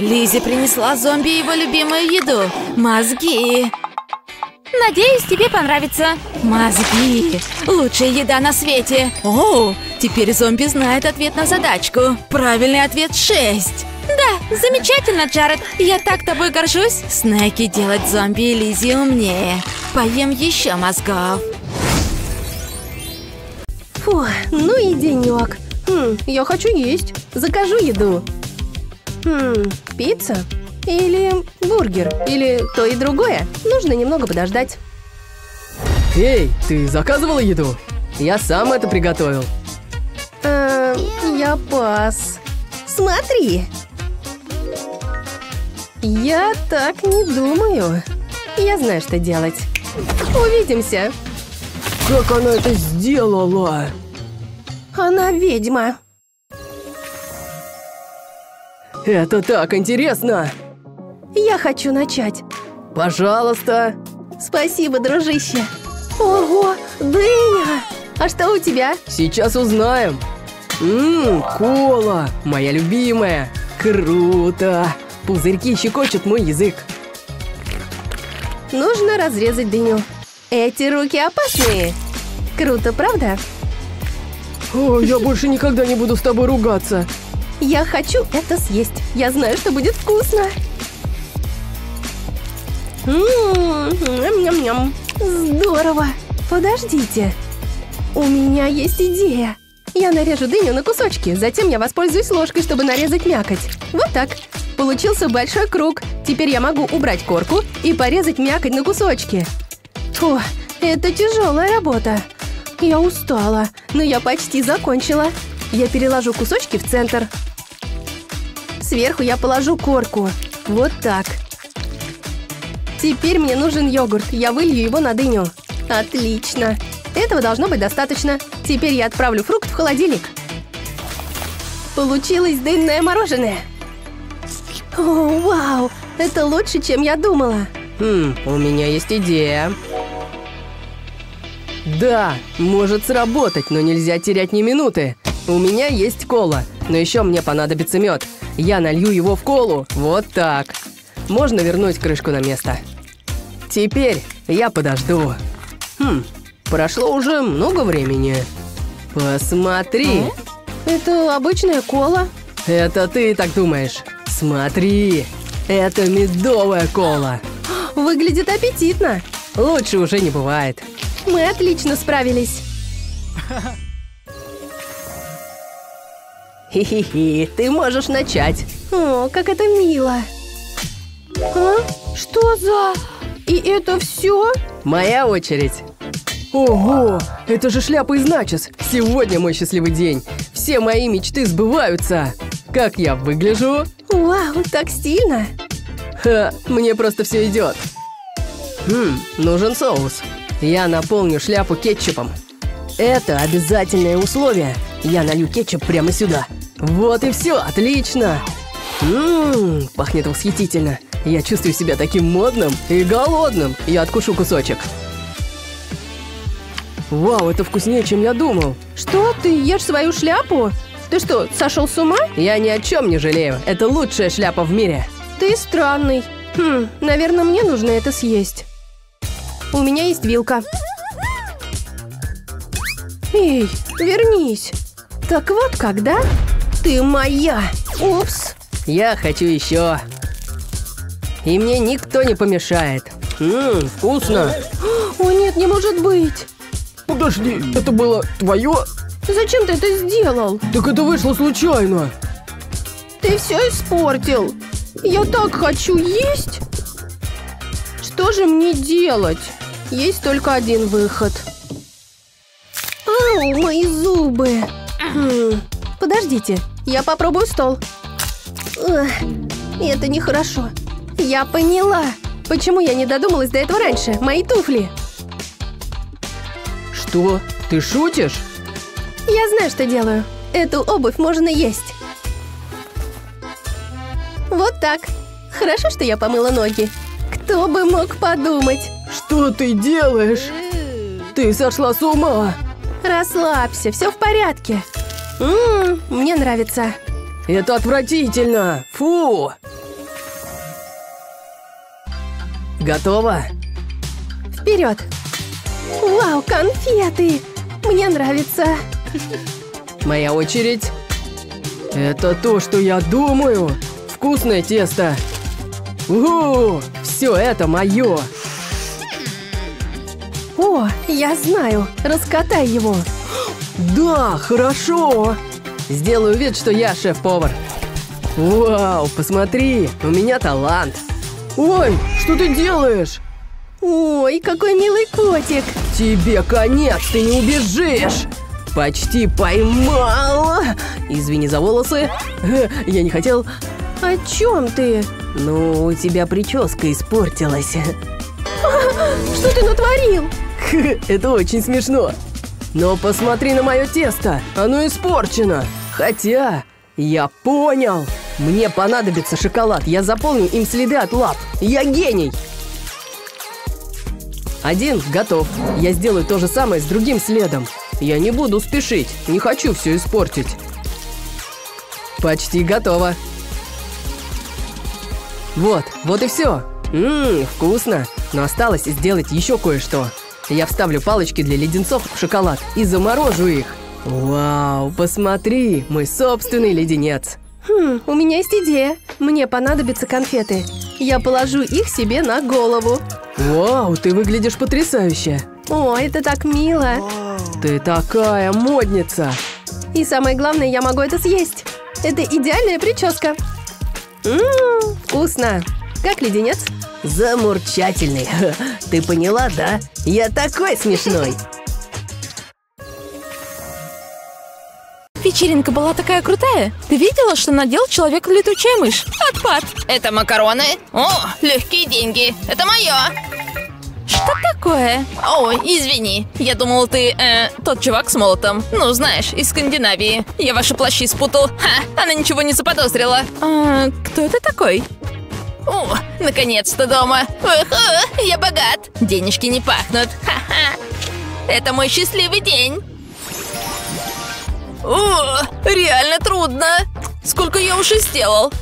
Лизи принесла зомби его любимую еду. Мозги. Надеюсь, тебе понравится. Мозги. Лучшая еда на свете. О, теперь зомби знает ответ на задачку. Правильный ответ 6. Да, замечательно, Джаред. Я так тобой горжусь. Снеки делать зомби и Лизи умнее. Поем еще мозгов. Фу, ну и денек. Хм, я хочу есть. Закажу еду. Хм, пицца? Или бургер? Или то и другое? Нужно немного подождать. Эй, ты заказывала еду? Я сам это приготовил. Эм, я пас. Смотри. Я так не думаю. Я знаю, что делать. Увидимся. Как она это сделала? Она ведьма. Это так интересно! Я хочу начать. Пожалуйста. Спасибо, дружище. Ого, дыня! А что у тебя? Сейчас узнаем. Ммм, кола, моя любимая. Круто. Пузырьки щекочут мой язык. Нужно разрезать дыню. Эти руки опасные. Круто, правда? О, я больше никогда не буду с тобой ругаться. Я хочу это съесть. Я знаю, что будет вкусно. Ммм, ням-ням-ням. Здорово. Подождите. У меня есть идея. Я нарежу дыню на кусочки, затем я воспользуюсь ложкой, чтобы нарезать мякоть. Вот так. Получился большой круг. Теперь я могу убрать корку и порезать мякоть на кусочки. Фу, это тяжелая работа. Я устала, но я почти закончила. Я переложу кусочки в центр. Сверху я положу корку. Вот так. Теперь мне нужен йогурт. Я вылью его на дыню. Отлично. Этого должно быть достаточно. Теперь я отправлю фрукт в холодильник. Получилось дынное мороженое. О, вау! Это лучше, чем я думала. Хм, у меня есть идея. Да, может сработать, но нельзя терять ни минуты. У меня есть кола, но еще мне понадобится мед. Я налью его в колу, вот так. Можно вернуть крышку на место. Теперь я подожду. Хм, прошло уже много времени. Посмотри. Это обычная кола. Это ты так думаешь. Смотри, это медовая кола. Выглядит аппетитно. Лучше уже не бывает. Мы отлично справились. Хи-хи-хи, ты можешь начать. О, как это мило. А? Что за... И это все? Моя очередь. Ого, это же шляпа из Начес. Сегодня мой счастливый день. Все мои мечты сбываются. Как я выгляжу? Вау, так стильно. Ха, мне просто все идет. Хм, нужен соус. Я наполню шляпу кетчупом. Это обязательное условие. Я налью кетчуп прямо сюда. Вот и все, отлично. Ммм, пахнет восхитительно. Я чувствую себя таким модным и голодным. Я откушу кусочек. Вау, это вкуснее, чем я думал. Что, ты ешь свою шляпу? Ты что, сошел с ума? Я ни о чем не жалею. Это лучшая шляпа в мире. Ты странный. Хм, наверное, мне нужно это съесть. У меня есть вилка. Эй, вернись. Так вот когда? Ты моя. Упс. Я хочу еще. И мне никто не помешает. Ммм, вкусно. О нет, не может быть. Подожди, это было твое? Зачем ты это сделал? Так это вышло случайно. Ты все испортил. Я так хочу есть. Что же мне делать? Есть только один выход. Ау, мои зубы. Хм, подождите, я попробую стол. Ugh, это нехорошо. Я поняла. Почему я не додумалась до этого раньше? Мои туфли. Что? Ты шутишь? Я знаю, что делаю. Эту обувь можно есть. Вот так. Хорошо, что я помыла ноги. Кто бы мог подумать? Что ты делаешь? Ты сошла с ума. Расслабься, все в порядке. Ммм, мне нравится. Это отвратительно. Фу. Готово? Вперед. Вау, конфеты. Мне нравится. Моя очередь. Это то, что я думаю. вкусное тесто. У, все это мое. О, я знаю. Раскатай его. Да, хорошо. Сделаю вид, что я шеф-повар. Вау, посмотри, у меня талант. Ой, что ты делаешь? Ой, какой милый котик. Тебе конец, ты не убежишь. Почти поймала. Извини за волосы. Я не хотел. О чем ты? Ну, у тебя прическа испортилась. Что ты натворил? Это очень смешно. Но посмотри на мое тесто, оно испорчено. Хотя, я понял. Мне понадобится шоколад, я заполню им следы от лап. Я гений. Один готов. Я сделаю то же самое с другим следом. Я не буду спешить, не хочу все испортить. Почти готово. Вот, вот и все. Ммм, вкусно. Но осталось сделать еще кое-что. Я вставлю палочки для леденцов в шоколад и заморожу их. Вау, посмотри, мой собственный леденец. Хм, у меня есть идея. Мне понадобятся конфеты. Я положу их себе на голову. Вау, ты выглядишь потрясающе. О, это так мило. Ты такая модница. И самое главное, я могу это съесть. Это идеальная прическа. Ммм, вкусно. Как леденец? Замурчательный. Ты поняла, да? Я такой смешной. Вечеринка была такая крутая. Ты видела, что надел человек-летучая мышь? Отпад. Это макароны? О, легкие деньги. Это мое. Что такое? Ой, извини. Я думал, ты, э, тот чувак с молотом. Ну, знаешь, из Скандинавии. Я ваши плащи спутал. Ха, она ничего не заподозрила. А, кто это такой? О, наконец-то дома. Уху, я богат. Денежки не пахнут. Ха-ха. Это мой счастливый день. О, реально трудно. Сколько я уже сделал?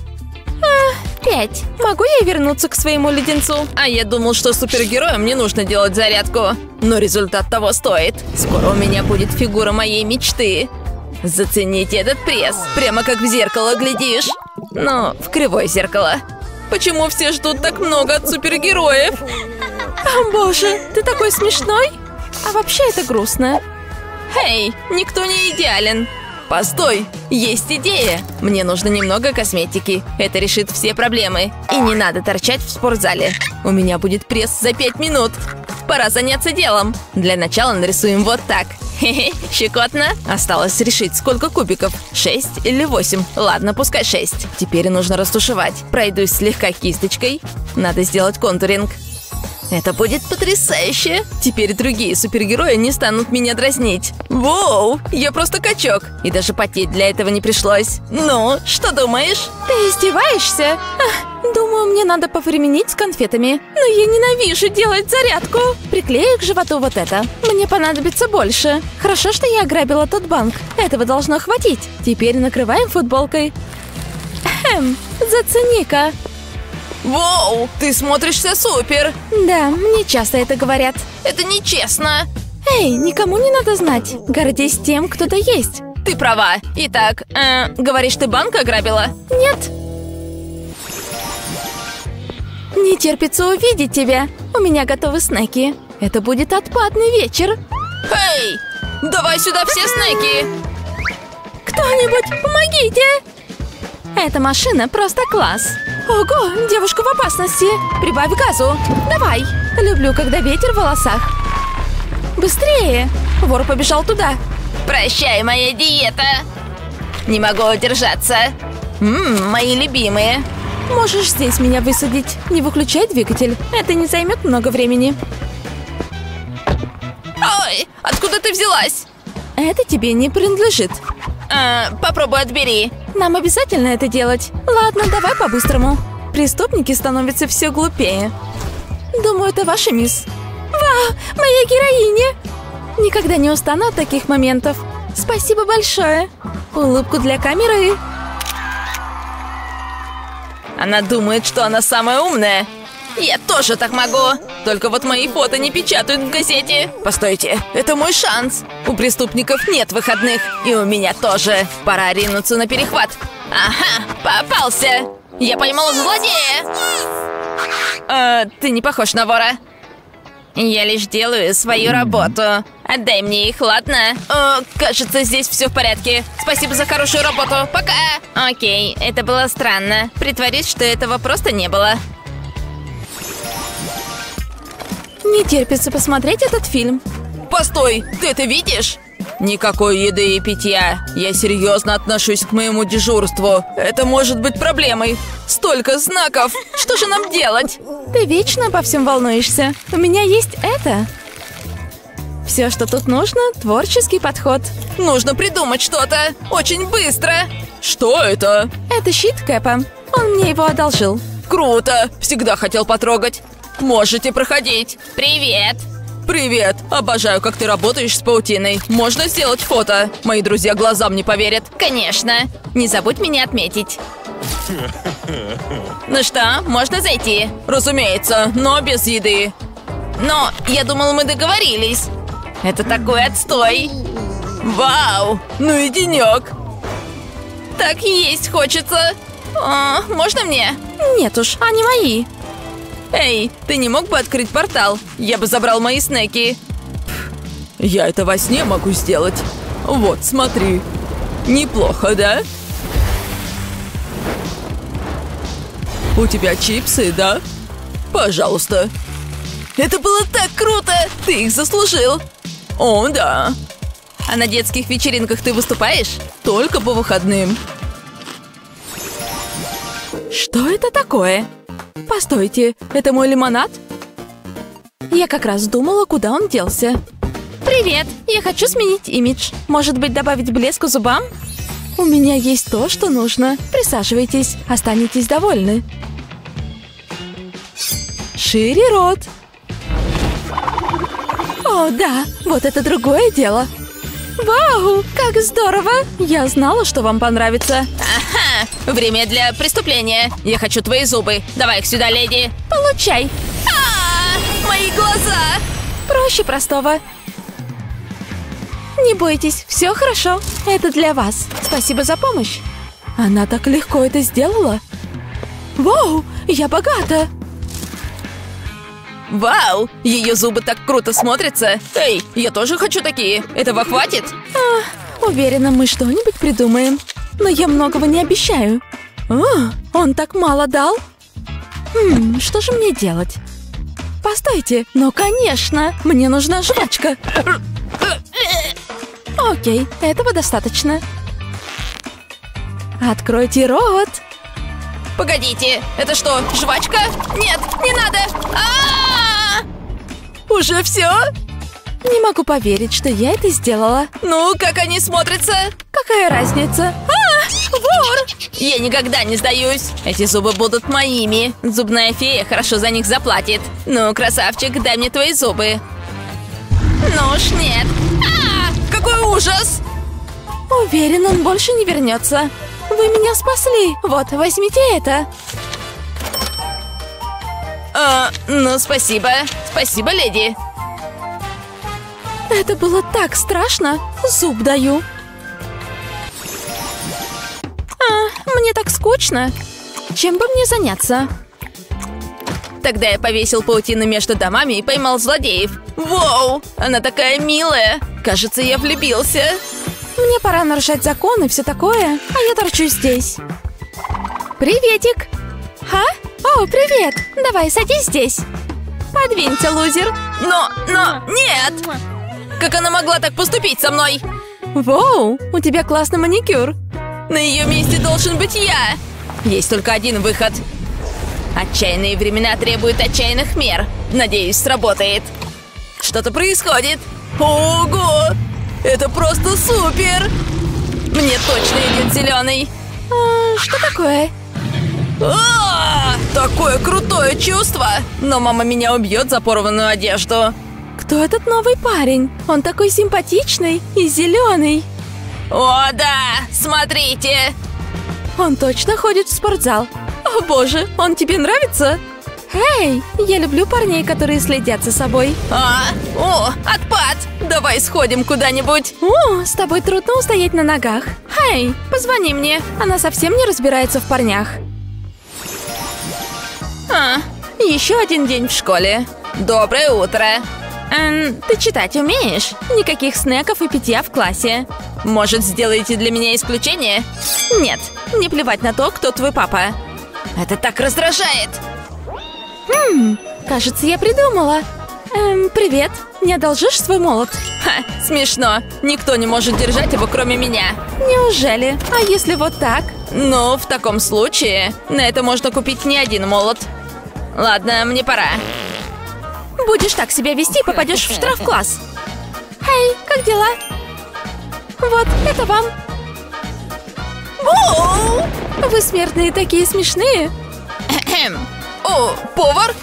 Пять. Могу я вернуться к своему леденцу? А я думал, что супергероям не нужно делать зарядку. Но результат того стоит. Скоро у меня будет фигура моей мечты. Зацените этот пресс. Прямо как в зеркало глядишь. Но в кривое зеркало. Почему все ждут так много от супергероев? О, боже, ты такой смешной. А вообще это грустно. Эй, никто не идеален. Постой, есть идея. Мне нужно немного косметики. Это решит все проблемы. И не надо торчать в спортзале. У меня будет пресс за пять минут. Пора заняться делом. Для начала нарисуем вот так. Хе-хе, щекотно. Осталось решить, сколько кубиков. Шесть или восемь. Ладно, пускай шесть. Теперь нужно растушевать. Пройдусь слегка кисточкой. Надо сделать контуринг. Это будет потрясающе! Теперь другие супергерои не станут меня дразнить. Воу, я просто качок. И даже потеть для этого не пришлось. Ну, что думаешь? Ты издеваешься? Ах, думаю, мне надо повременить с конфетами. Но я ненавижу делать зарядку. Приклею к животу вот это. Мне понадобится больше. Хорошо, что я ограбила тот банк. Этого должно хватить. Теперь накрываем футболкой. Эм, зацени-ка. Воу, ты смотришься супер. Да, мне часто это говорят. Это нечестно. Эй, никому не надо знать. Гордись тем, кто-то есть. Ты права. Итак, э, говоришь, ты банк ограбила? Нет. Не терпится увидеть тебя. У меня готовы снеки. Это будет отпадный вечер. Эй, давай сюда все снеки. Кто-нибудь, помогите! Эта машина просто класс. Ого, девушка в опасности. Прибавь газу. Давай. Люблю, когда ветер в волосах. Быстрее. Вор побежал туда. Прощай, моя диета. Не могу удержаться. Ммм, мои любимые. Можешь здесь меня высадить. Не выключай двигатель. Это не займет много времени. Ой, откуда ты взялась? Это тебе не принадлежит. Э, попробуй отбери. Нам обязательно это делать. Ладно, давай по-быстрому. Преступники становятся все глупее. Думаю, это ваша мисс. Вау, моя героиня! Никогда не устану от таких моментов. Спасибо большое. Улыбку для камеры. Она думает, что она самая умная. Я тоже так могу. Только вот мои фото не печатают в газете. Постойте, это мой шанс. У преступников нет выходных. И у меня тоже. Пора ринуться на перехват. Ага, попался. Я поймала злодея! Э, ты не похож на вора. Я лишь делаю свою работу. Отдай мне их, ладно? О, кажется, здесь все в порядке. Спасибо за хорошую работу. Пока! Окей, это было странно. Притворись, что этого просто не было. Не терпится посмотреть этот фильм. Постой, ты это видишь? Никакой еды и питья. Я серьезно отношусь к моему дежурству. Это может быть проблемой. Столько знаков. Что же нам делать? Ты вечно обо всем волнуешься. У меня есть это. Все, что тут нужно, творческий подход. Нужно придумать что-то. Очень быстро. Что это? Это щит Кэпа. Он мне его одолжил. Круто. Всегда хотел потрогать. Можете проходить. Привет! Привет! Обожаю, как ты работаешь с паутиной. Можно сделать фото? Мои друзья глазам не поверят. Конечно. Не забудь меня отметить. Ну что, можно зайти? Разумеется, но без еды. Но я думал, мы договорились. Это такой отстой. Вау! Ну и денек. Так есть хочется. А, можно мне? Нет уж, они мои. Эй, ты не мог бы открыть портал? Я бы забрал мои снеки. Я это во сне могу сделать. Вот, смотри. Неплохо, да? У тебя чипсы, да? Пожалуйста. Это было так круто! Ты их заслужил. О, да. А на детских вечеринках ты выступаешь? Только по выходным. Что это такое? Постойте, это мой лимонад? Я как раз думала, куда он делся. Привет, я хочу сменить имидж. Может быть, добавить блеск к зубам? У меня есть то, что нужно. Присаживайтесь, останетесь довольны. Шире рот. О, да, вот это другое дело. Вау, как здорово! Я знала, что вам понравится. Ага, время для преступления. Я хочу твои зубы. Давай их сюда, леди. Получай. А, мои глаза! Проще простого. Не бойтесь, все хорошо. Это для вас. Спасибо за помощь. Она так легко это сделала. Вау, я богата. Вау! Ее зубы так круто смотрятся! Эй, я тоже хочу такие! Этого хватит? А, уверена, мы что-нибудь придумаем. Но я многого не обещаю. О, он так мало дал? Хм, что же мне делать? Постойте, ну конечно, мне нужна жвачка. Окей, этого достаточно. Откройте рот. Погодите, это что, жвачка? Нет, не надо! А, -а, -а! Уже все? Не могу поверить, что я это сделала. Ну, как они смотрятся? Какая разница? А, вор! Я никогда не сдаюсь. Эти зубы будут моими. Зубная фея хорошо за них заплатит. Ну, красавчик, дай мне твои зубы. Ну уж нет. А, какой ужас! Уверен, он больше не вернется. Вы меня спасли. Вот, возьмите это. А, ну, спасибо. Спасибо, леди. Это было так страшно. Зуб даю. А, мне так скучно. Чем бы мне заняться? Тогда я повесил паутину между домами и поймал злодеев. Вау! Она такая милая. Кажется, я влюбился. Мне пора нарушать закон и все такое, а я торчу здесь. Приветик! Ха? О, привет! Давай, садись здесь. Подвинься, лузер. Но, но, нет! Как она могла так поступить со мной? Воу, у тебя классный маникюр. На ее месте должен быть я. Есть только один выход. Отчаянные времена требуют отчаянных мер. Надеюсь, сработает. Что-то происходит. Ого! Это просто супер! Мне точно идет зеленый. А, что такое? А, такое крутое чувство! Но мама меня убьет за порванную одежду. Кто этот новый парень? Он такой симпатичный и зеленый. О, да! Смотрите! Он точно ходит в спортзал. О боже, он тебе нравится? Эй, я люблю парней, которые следят за собой. А? О, отпад! Давай сходим куда-нибудь. О, с тобой трудно устоять на ногах. Эй, позвони мне. Она совсем не разбирается в парнях. А, еще один день в школе. Доброе утро. Эм, ты читать умеешь? Никаких снеков и питья в классе. Может, сделаете для меня исключение? Нет, не плевать на то, кто твой папа. Это так раздражает. Хм, кажется, я придумала. Эм, привет, не одолжишь свой молот? Ха, смешно. Никто не может держать его, кроме меня. Неужели? А если вот так? Ну, в таком случае, на это можно купить не один молот. Ладно, мне пора. Будешь так себя вести, попадешь в штраф-класс. Эй, как дела? Вот, это вам. О, Вы смертные такие смешные. Кхм. О, повар?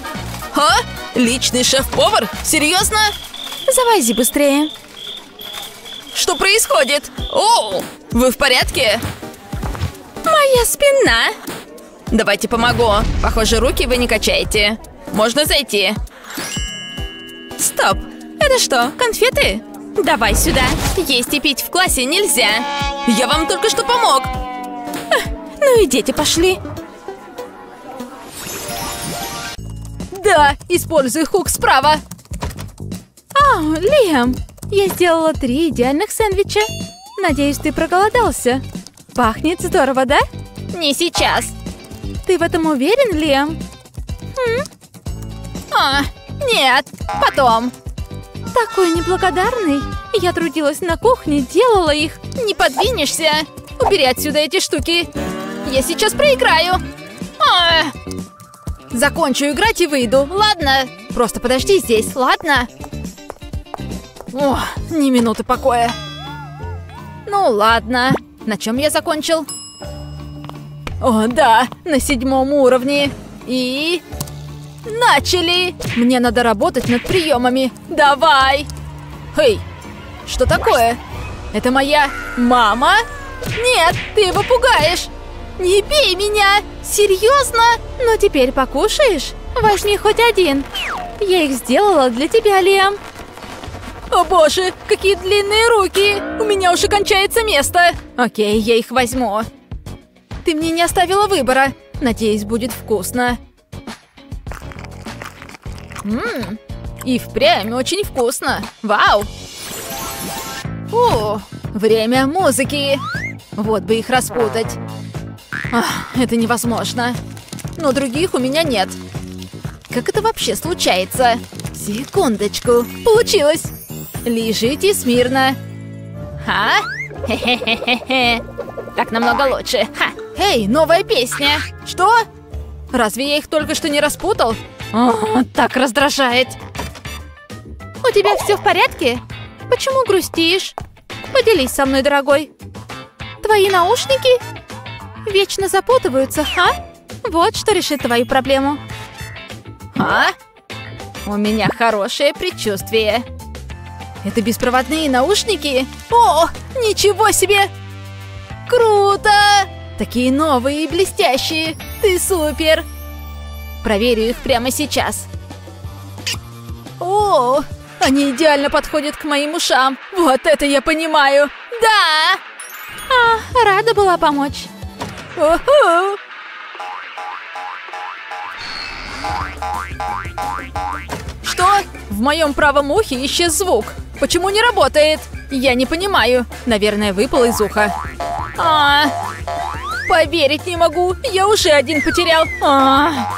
А? Личный шеф-повар? Серьезно? Завози быстрее. Что происходит? О, вы в порядке? Моя спина. Давайте помогу. Похоже, руки вы не качаете. Можно зайти. Стоп. Это что, конфеты? Давай сюда. Есть и пить в классе нельзя. Я вам только что помог. Ну и дети пошли. Да, используй хук справа. О, Лиам, я сделала три идеальных сэндвича. Надеюсь, ты проголодался. Пахнет здорово, да? Не сейчас. Ты в этом уверен, Лиам? А, нет, потом. Такой неблагодарный. Я трудилась на кухне, делала их. Не подвинешься. Убери отсюда эти штуки. Я сейчас проиграю. А. Закончу играть и выйду, ладно? Просто подожди здесь, ладно? О, ни минуты покоя. Ну ладно. На чем я закончил? О, да, на седьмом уровне. И... Начали! Мне надо работать над приемами. Давай! Эй, что такое? Это моя мама? Нет, ты его пугаешь! Не бей меня! Серьезно? Ну теперь покушаешь? Возьми хоть один. Я их сделала для тебя, Лиам. О боже, какие длинные руки! У меня уже кончается место. Окей, я их возьму. Ты мне не оставила выбора. Надеюсь, будет вкусно. Ммм, и впрямь очень вкусно. Вау! О, время музыки. Вот бы их распутать. Ах, это невозможно. Но других у меня нет. Как это вообще случается? Секундочку. Получилось. Лежите смирно. А? Хе-хе-хе-хе. Так намного лучше. Ха. Эй, новая песня. Что? Разве я их только что не распутал? О, так раздражает. У тебя все в порядке? Почему грустишь? Поделись со мной, дорогой. Твои наушники вечно запутываются, а? Вот что решит твою проблему. А? У меня хорошее предчувствие. Это беспроводные наушники? О, ничего себе! Круто! Такие новые и блестящие. Ты супер! Проверю их прямо сейчас. О, они идеально подходят к моим ушам. Вот это я понимаю. Да! А, рада была помочь. Уху! Что? В моем правом ухе исчез звук. Почему не работает? Я не понимаю. Наверное, выпал из уха. А, поверить не могу. Я уже один потерял. А.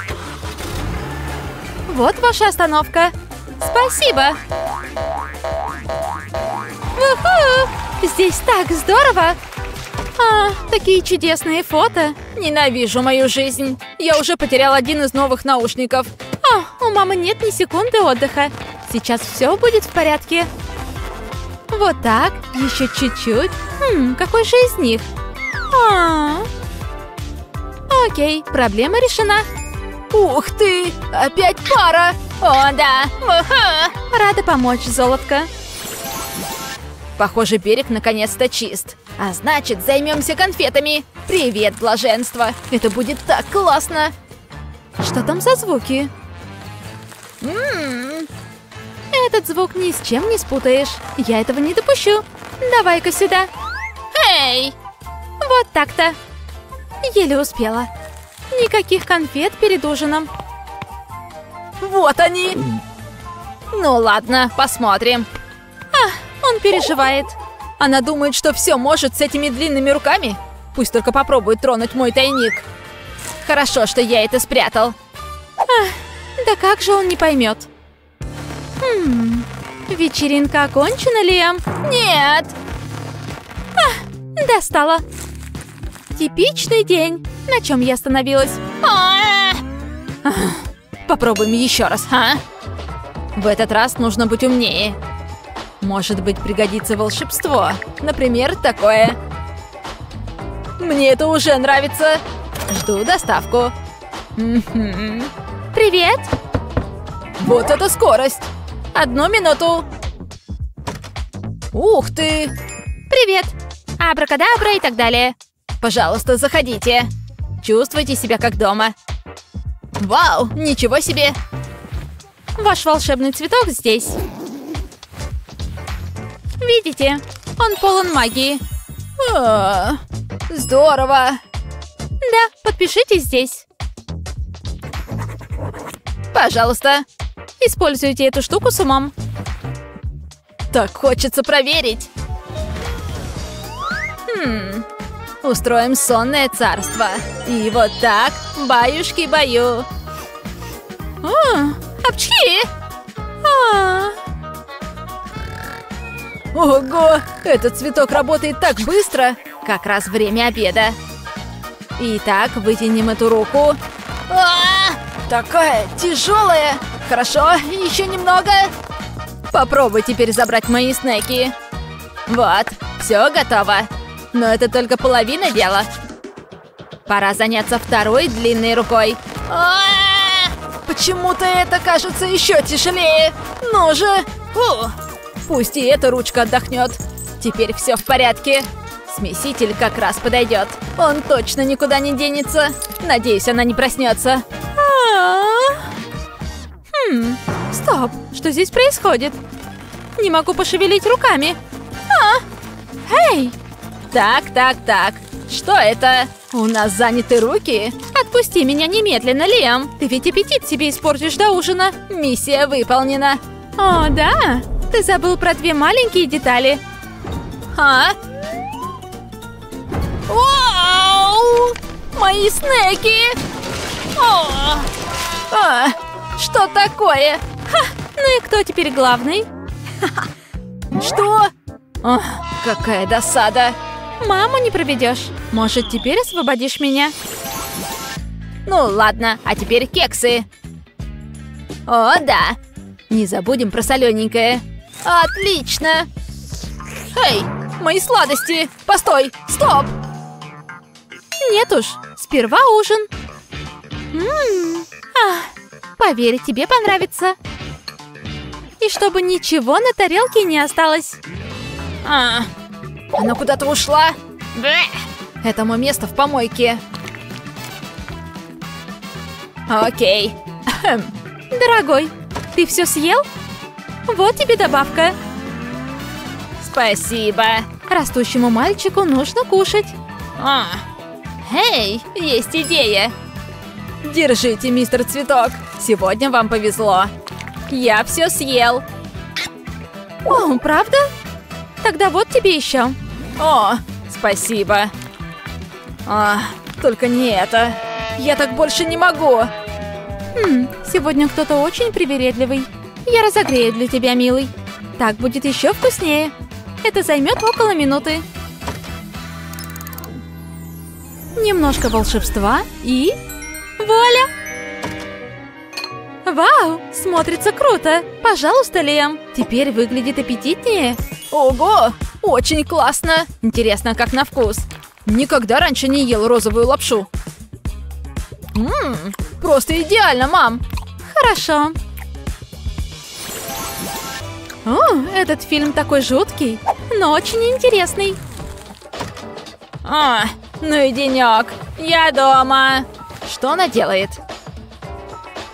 Вот ваша остановка. Спасибо. Уху! Здесь так здорово. А, такие чудесные фото. Ненавижу мою жизнь. Я уже потерял один из новых наушников. А, у мамы нет ни секунды отдыха. Сейчас все будет в порядке. Вот так, еще чуть-чуть. Хм, какой же из них? А, Окей, проблема решена. Ух ты! Опять пара! О, да! Уху! Рада помочь, золотко. Похоже, берег наконец-то чист. А значит, займемся конфетами. Привет, блаженство! Это будет так классно! Что там за звуки? М-м. Этот звук ни с чем не спутаешь. Я этого не допущу. Давай-ка сюда. Эй! Вот так-то. Еле успела. Никаких конфет перед ужином. Вот они! Ну ладно, посмотрим. Он переживает. Она думает, что все может с этими длинными руками? Пусть только попробует тронуть мой тайник. Хорошо, что я это спрятал. Да как же он не поймет? Хм, вечеринка окончена, Лиам? Нет! Достала. Типичный день. На чем я остановилась? А! Попробуем еще раз, а? В этот раз нужно быть умнее. Может быть, пригодится волшебство. Например, такое. Мне это уже нравится. Жду доставку. Привет. Вот это скорость! Одну минуту! Ух ты! Привет. Абракадабра и так далее. Пожалуйста, заходите. Чувствуйте себя как дома. Вау, ничего себе! Ваш волшебный цветок здесь. Видите? Он полон магии. А, здорово! Да, подпишитесь здесь. Пожалуйста. Используйте эту штуку с умом. Так хочется проверить. Хм. Устроим сонное царство. И вот так, баюшки-баю. А, Апчхи! а. Ого! Этот цветок работает так быстро! Как раз время обеда. Итак, вытянем эту руку. А, такая тяжелая! Хорошо, еще немного. Попробуй теперь забрать мои снеки. Вот, все готово. Но это только половина дела. Пора заняться второй длинной рукой. А, Почему-то это кажется еще тяжелее. Ну же! Фу. Пусть и эта ручка отдохнет. Теперь все в порядке. Смеситель как раз подойдет. Он точно никуда не денется. Надеюсь, она не проснется. А. Хм, стоп, что здесь происходит? Не могу пошевелить руками. А, эй, Так, так, так. Что это? У нас заняты руки. отпусти меня немедленно, Лиам. Ты ведь аппетит себе испортишь до ужина. Миссия выполнена. О, да? Ты забыл про две маленькие детали. А? Вау! Мои снеки! О! А, что такое? Ну и кто теперь главный? Что? Ох, какая досада! Маму не проведешь. Может, теперь освободишь меня? Ну ладно, а теперь кексы. О, да. Не забудем про солененькое. Отлично. Эй, мои сладости. Постой, стоп. Нет уж, сперва ужин. Ммм, ах, поверь, тебе понравится. И чтобы ничего на тарелке не осталось. А, она куда-то ушла. Это мое место в помойке. Окей. Ахм. Дорогой, ты все съел? Вот тебе добавка. Спасибо. Растущему мальчику нужно кушать. А. Эй, есть идея. Держите, мистер Цветок. Сегодня вам повезло. Я все съел. О, правда? Тогда вот тебе еще. О, спасибо. А, только не это. Я так больше не могу. Хм, сегодня кто-то очень привередливый. Я разогрею для тебя, милый. Так будет еще вкуснее. Это займет около минуты. Немножко волшебства и... Вуаля! Вау, смотрится круто. Пожалуйста, Лем. Теперь выглядит аппетитнее. Ого, очень классно. Интересно, как на вкус. Никогда раньше не ел розовую лапшу. Ммм, просто идеально, мам. Хорошо. О, этот фильм такой жуткий, но очень интересный. А, ну и денек. Я дома. Что она делает?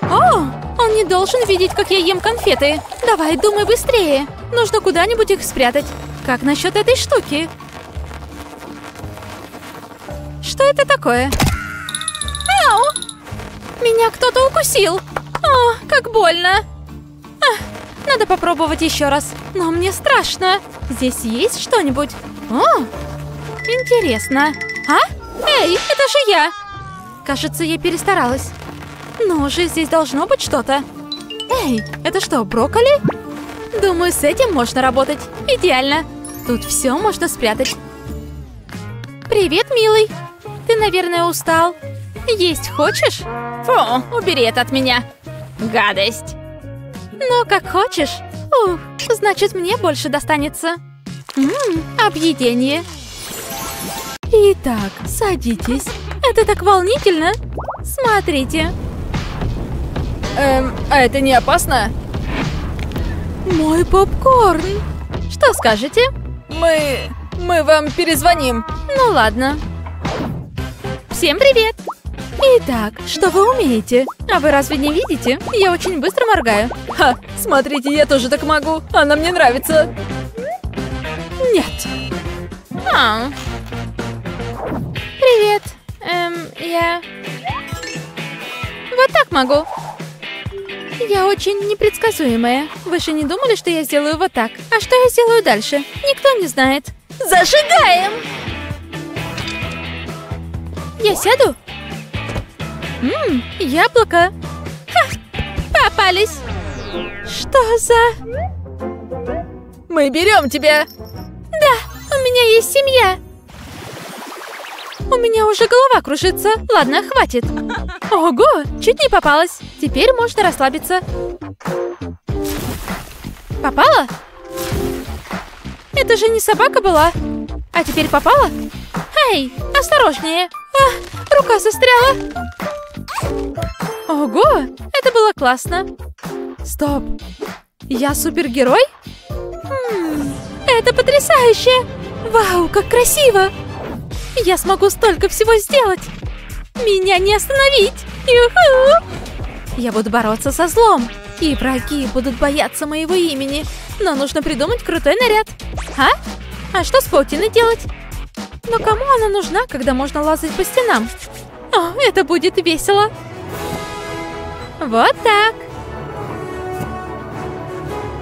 О, он не должен видеть, как я ем конфеты. Давай, думай быстрее. Нужно куда-нибудь их спрятать. Как насчет этой штуки? Что это такое? Ау! Меня кто-то укусил. О, как больно. Ах, надо попробовать еще раз. Но мне страшно. Здесь есть что-нибудь? О, интересно. А? Эй, это же я. Кажется, я перестаралась. Ну же, здесь должно быть что-то. Эй, это что, брокколи? Думаю, с этим можно работать. Идеально. Тут все можно спрятать. Привет, милый. Ты, наверное, устал. Есть хочешь? Фу, убери это от меня. Гадость. Ну, как хочешь. Ух, значит, мне больше достанется. Ммм, объедение. Итак, садитесь. Это так волнительно. Смотрите. Эм, а это не опасно? Мой попкорн. Что скажете? Мы... мы вам перезвоним. Ну ладно. Всем привет! Итак, что вы умеете? А вы разве не видите? Я очень быстро моргаю. Ха, смотрите, я тоже так могу. Она мне нравится. Нет. А. Привет. Эм, я... Вот так могу. Я очень непредсказуемая. Вы же не думали, что я сделаю вот так? А что я сделаю дальше? Никто не знает. Зажигаем! Я сяду? Ммм, яблоко. Ха, попались. Что за... Мы берем тебя. Да, у меня есть семья. У меня уже голова кружится. Ладно, хватит. Ого, чуть не попалась. Теперь можно расслабиться. Попала? Это же не собака была. А теперь попала? Эй, осторожнее. А, рука застряла. Ого, это было классно. Стоп. Я супергерой? Хм, это потрясающе. Вау, как красиво. Я смогу столько всего сделать! Меня не остановить! Юху! Я буду бороться со злом, и враги будут бояться моего имени. Но нужно придумать крутой наряд. А? А что с паутиной делать? Но кому она нужна, когда можно лазать по стенам? О, это будет весело. Вот так.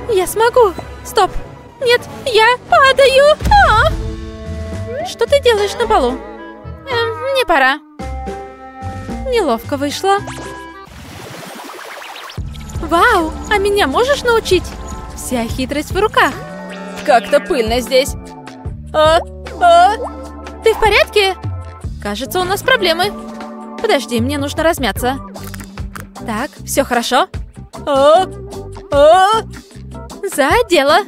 Я смогу. Стоп. Нет, я падаю. А! Что ты делаешь на балу? Эм, мне пора. Неловко вышло. Вау, а меня можешь научить? Вся хитрость в руках. Как-то пыльно здесь. А, а, Ты в порядке? Кажется, у нас проблемы. Подожди, мне нужно размяться. Так, все хорошо. а, а. За дело.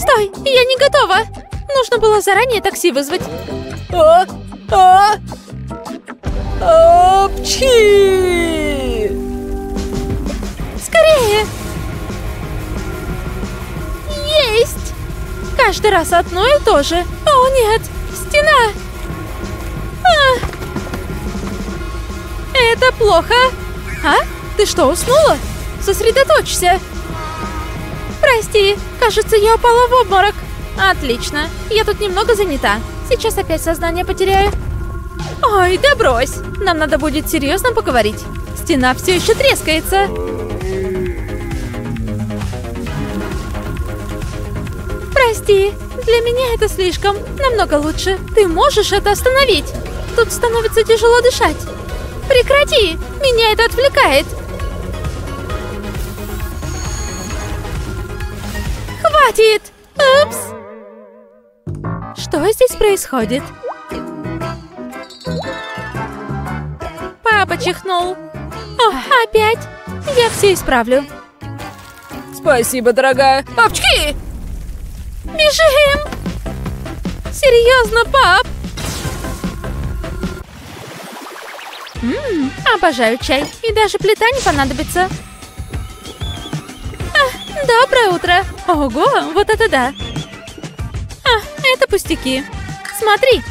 Стой, я не готова. Нужно было заранее такси вызвать. А, а, апчхи! Скорее! Есть! Каждый раз одно и то же. О, нет! Стена! А! Это плохо. А? Ты что, уснула? Сосредоточься. Прости, кажется, я упала в обморок. Отлично. Я тут немного занята. Сейчас опять сознание потеряю. Ой, да брось. Нам надо будет серьезно поговорить. Стена все еще трескается. Прости, для меня это слишком. Намного лучше. Ты можешь это остановить? Тут становится тяжело дышать. Прекрати! Меня это отвлекает. Хватит! Упс! Что здесь происходит? Папа чихнул. О, опять? Я все исправлю. Спасибо, дорогая. Апчхи! Бежим! Серьезно, пап? Ммм, обожаю чай. И даже плита не понадобится. Доброе утро. Ого, вот это да. А, это пустяки. Смотри.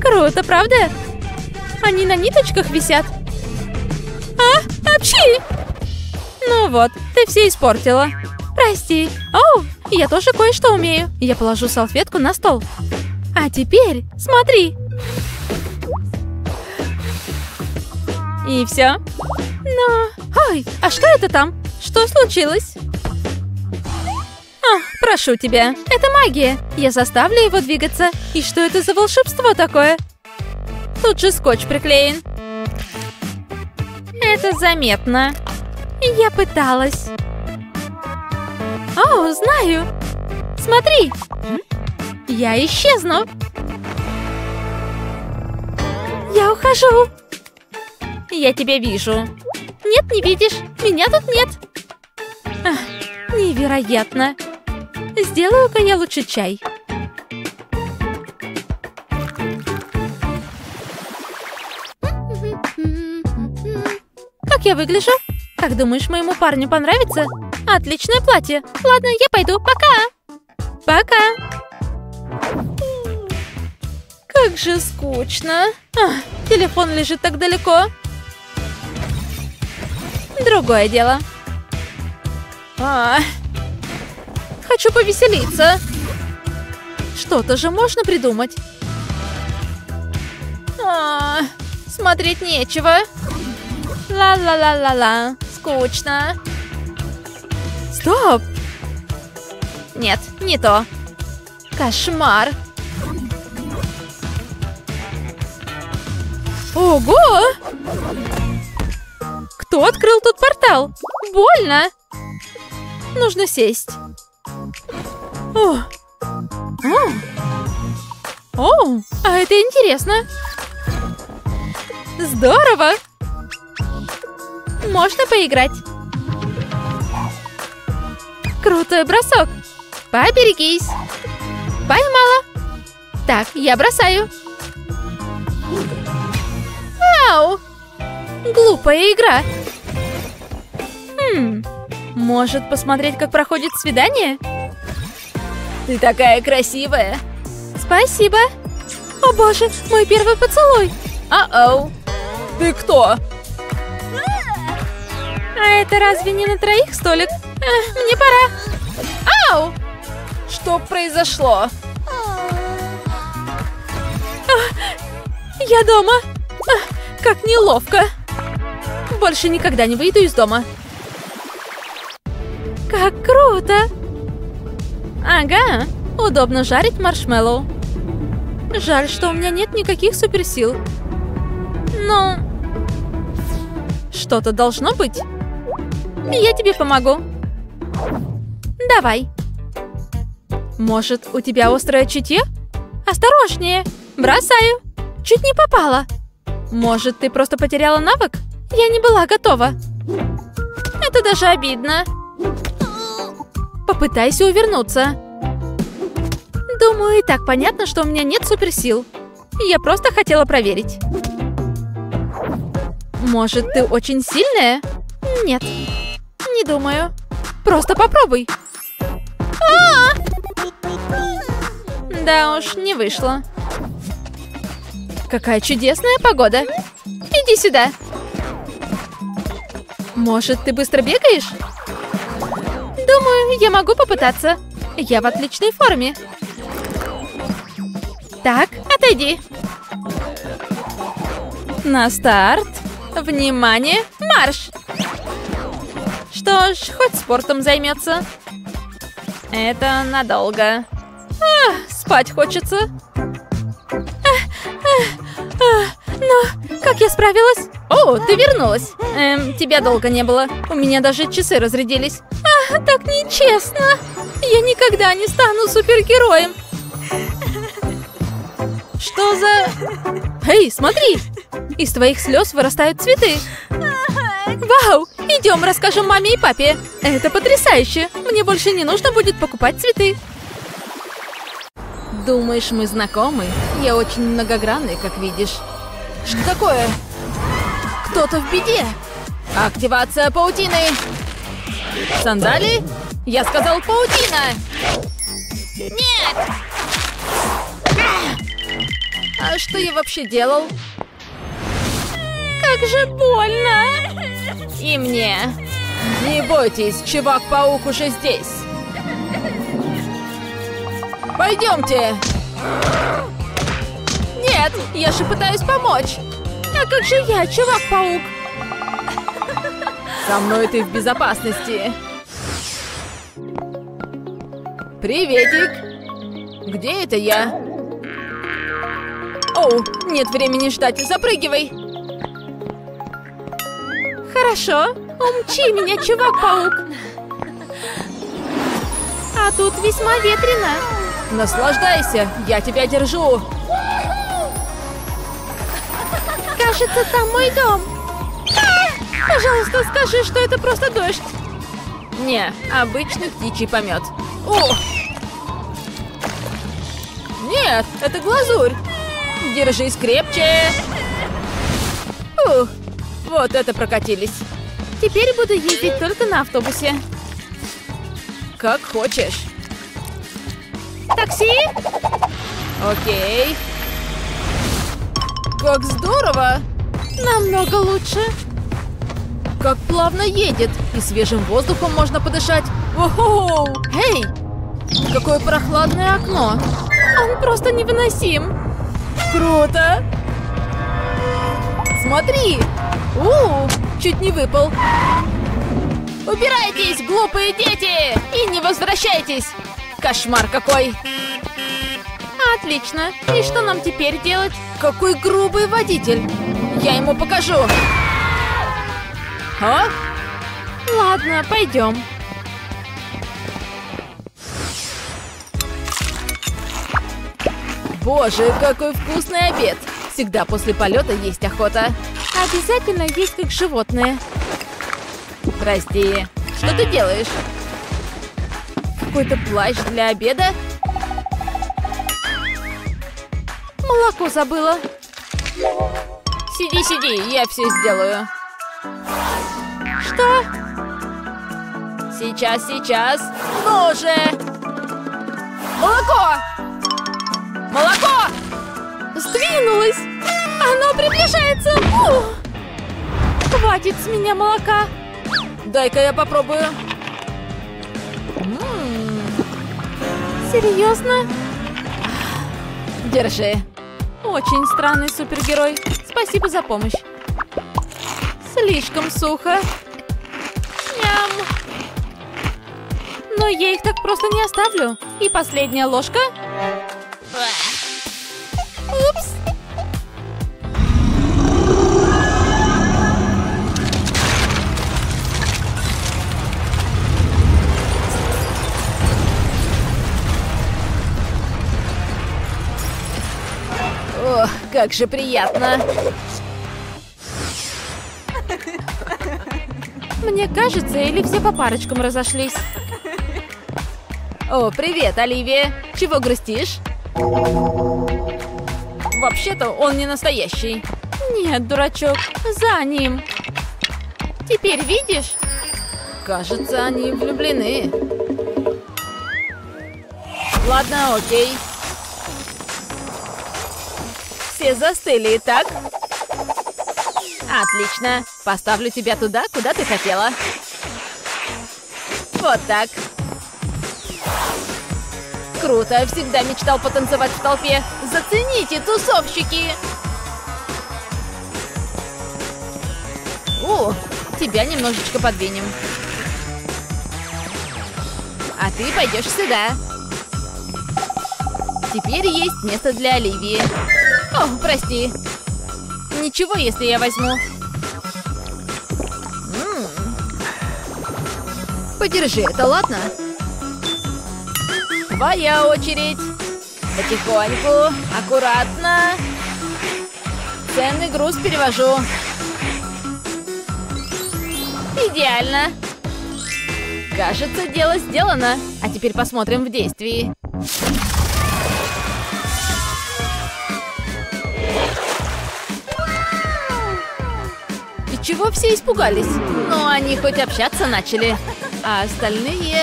Круто, правда? Они на ниточках висят. А, апчи! Ну вот, ты все испортила. Прости. Оу, я тоже кое-что умею. Я положу салфетку на стол. А теперь смотри. И все. Но... Ой, а что это там? Что случилось? А, прошу тебя, это магия. Я заставлю его двигаться. И что это за волшебство такое? Тут же скотч приклеен. Это заметно. Я пыталась. О, знаю. Смотри. Я исчезну. Я ухожу. Я тебя вижу. Нет, не видишь. Меня тут нет. Ах, невероятно. Сделаю-ка я лучше чай. Как я выгляжу? Как думаешь, моему парню понравится? Отличное платье. Ладно, я пойду. Пока. Пока. Как же скучно. А, телефон лежит так далеко. Другое дело. А, хочу повеселиться. Что-то же можно придумать. А, смотреть нечего. Ла-ла-ла-ла-ла. Скучно. Стоп! Нет, не то. Кошмар. Ого! Кто открыл тут портал? Больно! Нужно сесть. О! О! О! А это интересно! Здорово! Можно поиграть. Крутой бросок. Поберегись. Поймала. Так, я бросаю. Ау! Глупая игра. Хм, может посмотреть, как проходит свидание? Ты такая красивая. Спасибо. О боже, мой первый поцелуй. А-оу. Ты кто? А это разве не на троих столик? Эх, мне пора. Ау! Что произошло? А, я дома. А, как неловко. Больше никогда не выйду из дома. Как круто! Ага, удобно жарить маршмеллоу. Жаль, что у меня нет никаких суперсил. Но... Что-то должно быть. Я тебе помогу. Давай. Может, у тебя острое чутье? Осторожнее. Бросаю. Чуть не попала. Может, ты просто потеряла навык? Я не была готова. Это даже обидно. Попытайся увернуться. Думаю, и так понятно, что у меня нет суперсил. Я просто хотела проверить. Может, ты очень сильная? Нет. Не думаю. Просто попробуй. А -а -а! Да уж, не вышло. Какая чудесная погода. Иди сюда. Может, ты быстро бегаешь? Думаю, я могу попытаться. Я в отличной форме. Так, отойди. На старт. Внимание, марш! Что ж, хоть спортом займется. Это надолго. А, спать хочется. А, а, а, но как я справилась? О, ты вернулась. Эм, тебя долго не было. У меня даже часы разрядились. А, так нечестно. Я никогда не стану супергероем. Что за... Эй, смотри! Из твоих слез вырастают цветы. Вау! Идем, расскажем маме и папе. Это потрясающе. Мне больше не нужно будет покупать цветы. Думаешь, мы знакомы? Я очень многогранный, как видишь. Что такое? Кто-то в беде. Активация паутины. Сандали? Я сказал паутина. Нет! А что я вообще делал? Как же больно! И мне. Не бойтесь, Чувак-паук уже здесь. Пойдемте. Нет, я же пытаюсь помочь. А как же я, Чувак-паук? Со мной ты в безопасности. Приветик. Где это я? Оу, нет времени ждать. Запрыгивай. Хорошо. Умчи меня, чувак-паук. А тут весьма ветрено. Наслаждайся, я тебя держу. Кажется, там мой дом. А! Пожалуйста, скажи, что это просто дождь. Не, обычный птичий помет. Ух! Нет, это глазурь. Держись крепче. Ух, вот это прокатились. Теперь буду ездить только на автобусе. Как хочешь. Такси? Окей. Как здорово! Намного лучше. Как плавно едет, и свежим воздухом можно подышать. Ого! Эй! Какое прохладное окно! Он просто невыносим. Круто! Смотри! У, чуть не выпал. Убирайтесь, глупые дети! И не возвращайтесь! Кошмар какой! Отлично. И что нам теперь делать? Какой грубый водитель! Я ему покажу! А? Ладно, пойдем. Боже, какой вкусный обед! Всегда после полета есть охота. Обязательно есть как животные. Прости, что ты делаешь? Какой-то плащ для обеда? Молоко забыла. Сиди, сиди, я все сделаю. Что? Сейчас, сейчас. Ну же! Молоко! Молоко! Сдвинулась! Оно приближается! Фу! Хватит с меня молока! Дай-ка я попробую. М-м. Серьезно? Держи. Очень странный супергерой. Спасибо за помощь. Слишком сухо. Ням. Но я их так просто не оставлю. И последняя ложка. Как же приятно. Мне кажется, или все по парочкам разошлись. О, привет, Оливия. Чего грустишь? Вообще-то он не настоящий. Нет, дурачок, за ним. Теперь видишь? Кажется, они влюблены. Ладно, окей. Все застыли, так? Отлично. Поставлю тебя туда, куда ты хотела. Вот так. Круто, всегда мечтал потанцевать в толпе. Зацените, тусовщики! О, тебя немножечко подвинем. А ты пойдешь сюда. Теперь есть место для Оливии. О, прости. Ничего, если я возьму. Подержи это, ладно? Твоя очередь. Потихоньку, аккуратно. Ценный груз перевожу. Идеально. Кажется, дело сделано. А теперь посмотрим в действии. Чего все испугались? Ну, они хоть общаться начали. А остальные...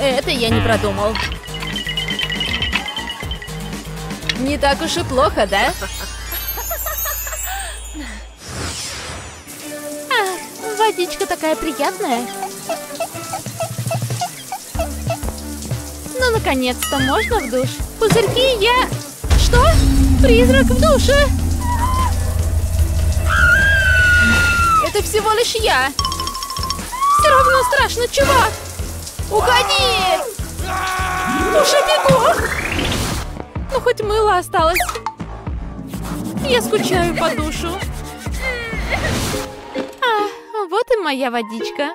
Это я не продумал. Не так уж и плохо, да? А, водичка такая приятная. Ну, наконец-то можно в душ. Пузырьки, я... Что? Призрак в душе? Всего лишь я. Все равно страшно, чувак! Уходи! Уже бегу! Ну, хоть мыло осталось. Я скучаю по душу. А, вот и моя водичка.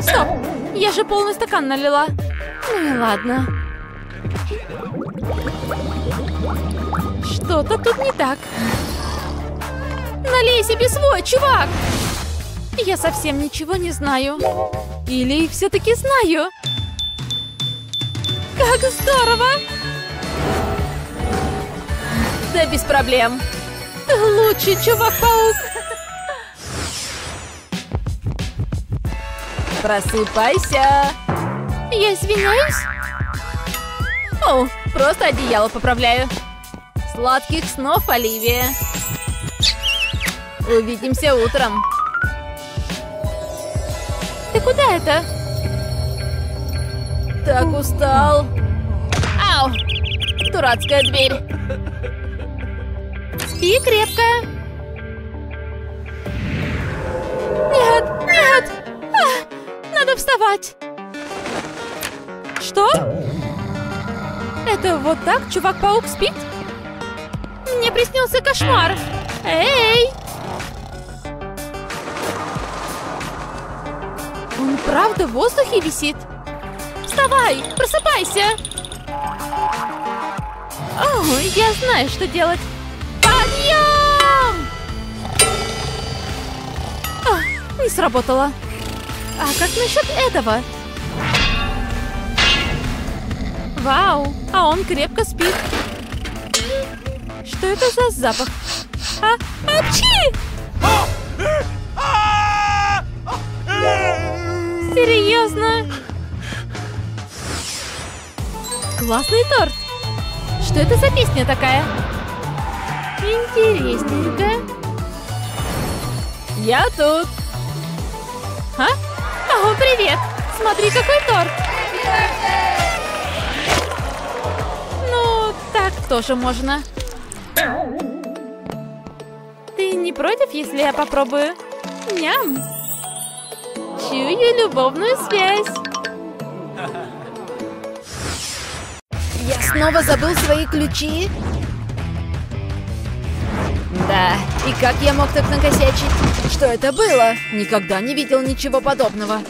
Стоп! Я же полный стакан налила. Ну и ладно. Что-то тут не так. Налей себе свой, чувак! Я совсем ничего не знаю. Или все-таки знаю. Как здорово! Да без проблем. Лучший чувак-паук. Просыпайся! Я извиняюсь. О, просто одеяло поправляю. Сладких снов, Оливия. Увидимся утром. Ты куда это? Так устал. Ау! Дурацкая дверь. Спи крепко. Нет, нет. А, надо вставать. Что? Это вот так чувак-паук спит? Мне приснился кошмар. Эй! Правда в воздухе висит? Вставай, просыпайся! О, я знаю, что делать. Подъем! А, не сработало. А как насчет этого? Вау, а он крепко спит. Что это за запах? А, апчи! Серьезно? Классный торт. Что это за песня такая? Интересненько. Я тут. А? О, привет! Смотри, какой торт! Ну, так тоже можно. Ты не против, если я попробую? Ням! Чую любовную связь. Я снова забыл свои ключи. Да, и как я мог так накосячить? Что это было? Никогда не видел ничего подобного.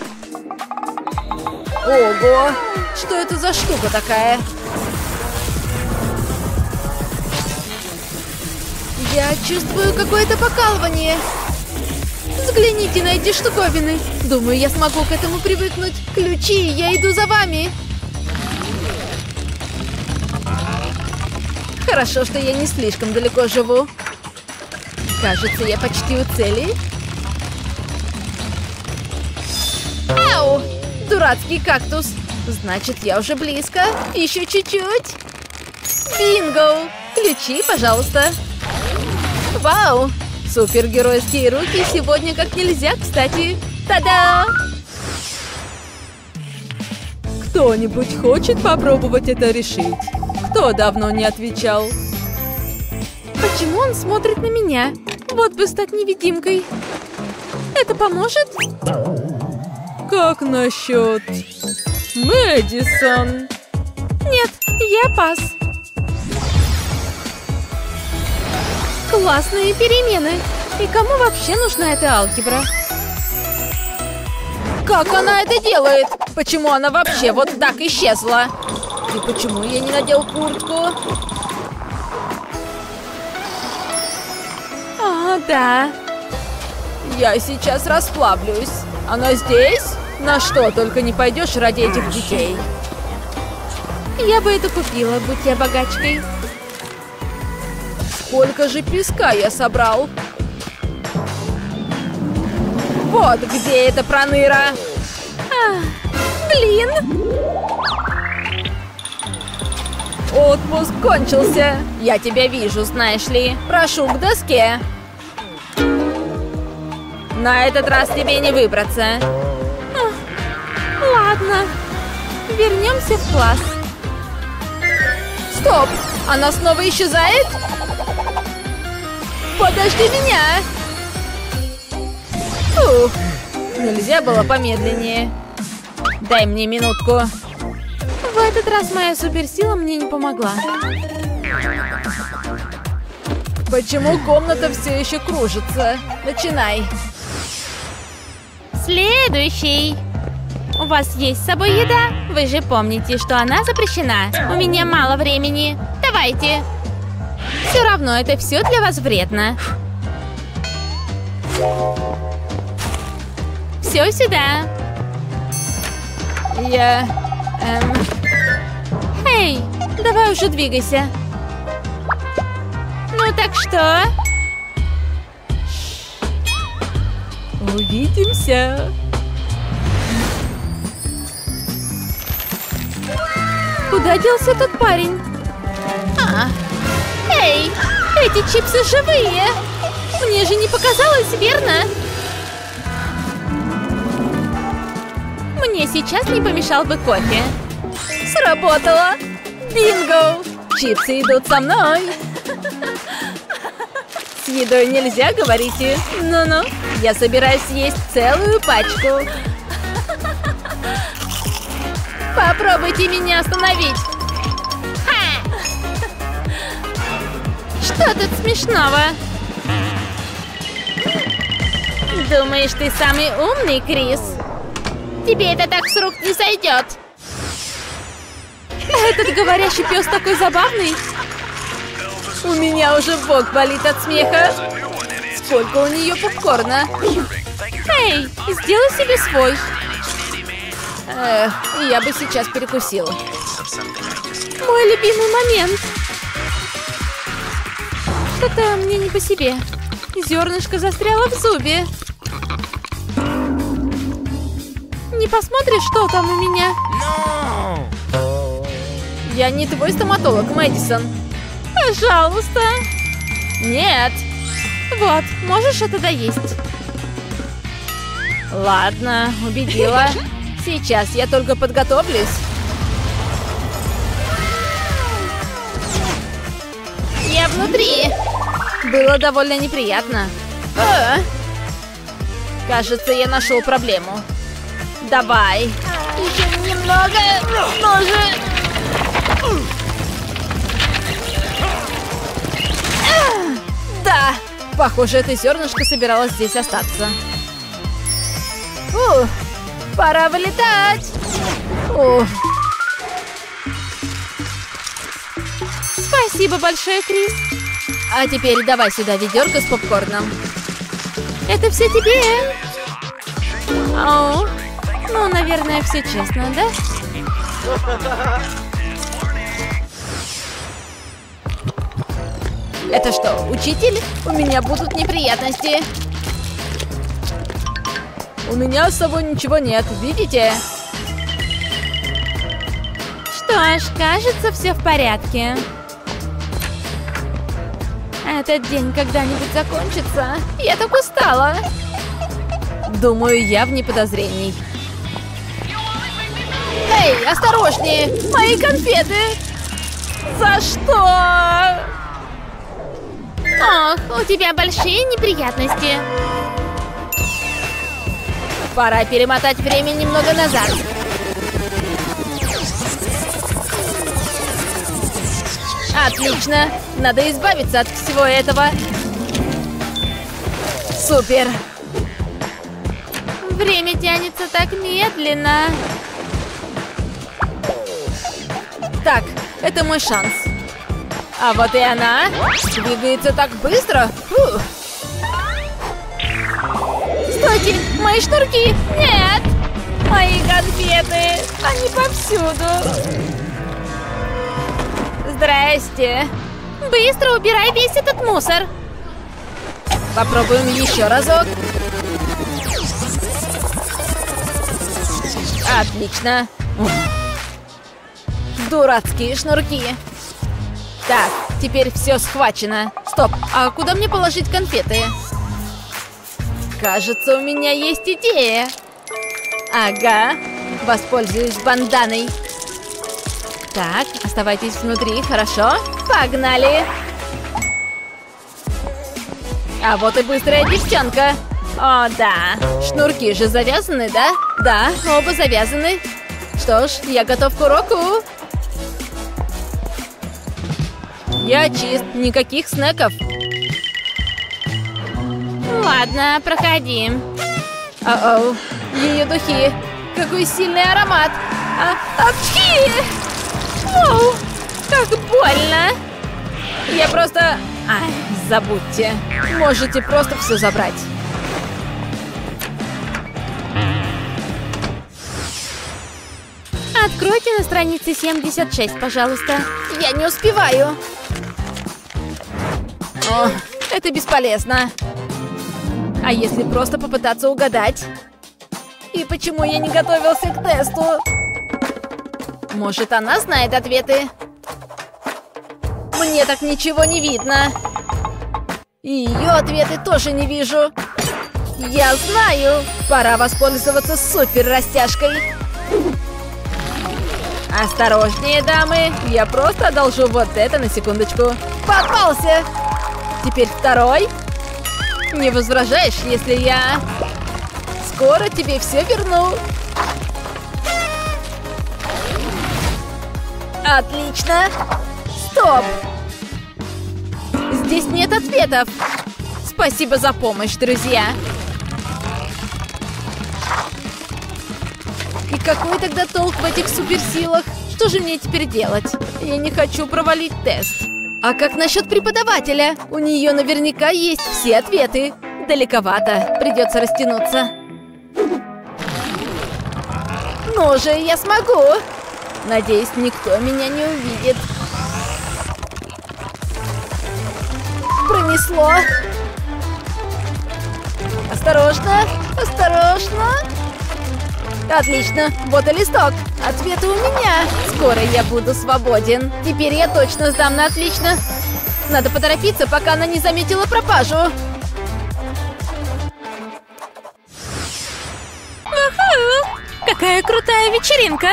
Ого! Что это за штука такая? Я чувствую какое-то покалывание. Взгляните на эти штуковины. Думаю, я смогу к этому привыкнуть. Ключи, я иду за вами. Хорошо, что я не слишком далеко живу. Кажется, я почти у цели. Ау! Дурацкий кактус. Значит, я уже близко. Еще чуть-чуть. Бинго! Ключи, пожалуйста. Вау! Супергеройские руки сегодня как нельзя, кстати. Та-да! Кто-нибудь хочет попробовать это решить? Кто давно не отвечал? Почему он смотрит на меня? Вот бы стать невидимкой. Это поможет? Как насчет Мэдисон? Нет, я пас. Классные перемены. И кому вообще нужна эта алгебра? Как она это делает? Почему она вообще вот так исчезла? И почему я не надел куртку? О, да. Я сейчас расплавлюсь. Она здесь? На что только не пойдешь ради этих детей. Я бы это купила, будь я богачкой. Сколько же песка я собрал? Вот где эта проныра. А, блин. Отпуск кончился. Я тебя вижу, знаешь ли. Прошу к доске. На этот раз тебе не выбраться. Ладно. Вернемся в класс. Стоп! Она снова исчезает? Подожди меня! Ух, нельзя было помедленнее. Дай мне минутку. В этот раз моя суперсила мне не помогла. Почему комната все еще кружится? Начинай. Следующий. У вас есть с собой еда? Вы же помните, что она запрещена. У меня мало времени. Давайте. Все равно это все для вас вредно. Все сюда. Я... Эм, Эй, давай уже двигайся. Ну так что? увидимся. Куда делся тот парень? А, эй, эти чипсы живые. Мне же не показалось, верно? Мне сейчас не помешал бы кофе. Сработало! Бинго! Чипсы идут со мной! С едой нельзя, говорите? Ну-ну, я собираюсь съесть целую пачку. Попробуйте меня остановить. Ха! Что тут смешного? Думаешь, ты самый умный, Крис? Тебе это так с рук не сойдет. Этот говорящий пес такой забавный. У меня уже бок болит от смеха. Сколько у нее попкорна? Эй, сделай себе свой. Эх, я бы сейчас перекусила. Мой любимый момент. Что-то мне не по себе. Зернышко застряло в зубе. Не посмотришь, что там у меня? Я не твой стоматолог, Мэдисон. Пожалуйста. Нет. Вот, можешь это доесть. Ладно, убедила. Сейчас я только подготовлюсь. Я внутри. Было довольно неприятно. А, Кажется, я нашел проблему. Давай. Еще немного. Же. Да! Похоже, это зернышко собиралось здесь остаться. Ух, пора вылетать! Ух, Спасибо большое, Крис. а теперь давай сюда ведерко с попкорном. Это все тебе. О, ну, наверное, все честно, да? Это что, учитель? У меня будут неприятности. У меня с собой ничего нет, видите? Что ж, кажется, все в порядке. Этот день когда-нибудь закончится. Я так устала. Думаю, я вне подозрений. Эй, осторожнее! Мои конфеты! За что? Ох, у тебя большие неприятности. Пора перемотать время немного назад. Отлично! Надо избавиться от всего этого. Супер! Время тянется так медленно. Так, это мой шанс. А вот и она. Двигается так быстро. Фух. Стойте, мои шнурки! Нет! Мои конфеты! Они повсюду! Здрасте! Быстро убирай весь этот мусор. Попробуем еще разок. Отлично. Дурацкие шнурки. Так, теперь все схвачено. Стоп, а куда мне положить конфеты? Кажется, у меня есть идея. Ага, воспользуюсь банданой. Так, оставайтесь внутри, хорошо? Погнали! А вот и быстрая девчонка. О, да. Шнурки же завязаны, да? Да, оба завязаны. Что ж, я готов к уроку. Я чист, никаких снеков. Ладно, проходи. О-оу, ее духи. Какой сильный аромат. А, апчхи! Оу, как больно. Я просто... Ай, забудьте. Можете просто все забрать. Откройте на странице 76, пожалуйста. Я не успеваю. О, это бесполезно. А если просто попытаться угадать? И почему я не готовился к тесту? Может, она знает ответы? Мне так ничего не видно. И ее ответы тоже не вижу. Я знаю! Пора воспользоваться супер растяжкой. Осторожнее, дамы. Я просто одолжу вот это на секундочку. Попался! Теперь второй. Не возражаешь, если я... Скоро тебе все верну. Отлично. Стоп. Здесь нет ответов. Спасибо за помощь, друзья. И какой тогда толк в этих суперсилах? Что же мне теперь делать? Я не хочу провалить тест. А как насчет преподавателя? У нее наверняка есть все ответы. Далековато. Придется растянуться. Ну же, я смогу. Надеюсь, никто меня не увидит. Пронесло. Осторожно, осторожно. Отлично, вот и листок. Ответы у меня. Скоро я буду свободен. Теперь я точно сдам на отлично. Надо поторопиться, пока она не заметила пропажу. Какая крутая вечеринка!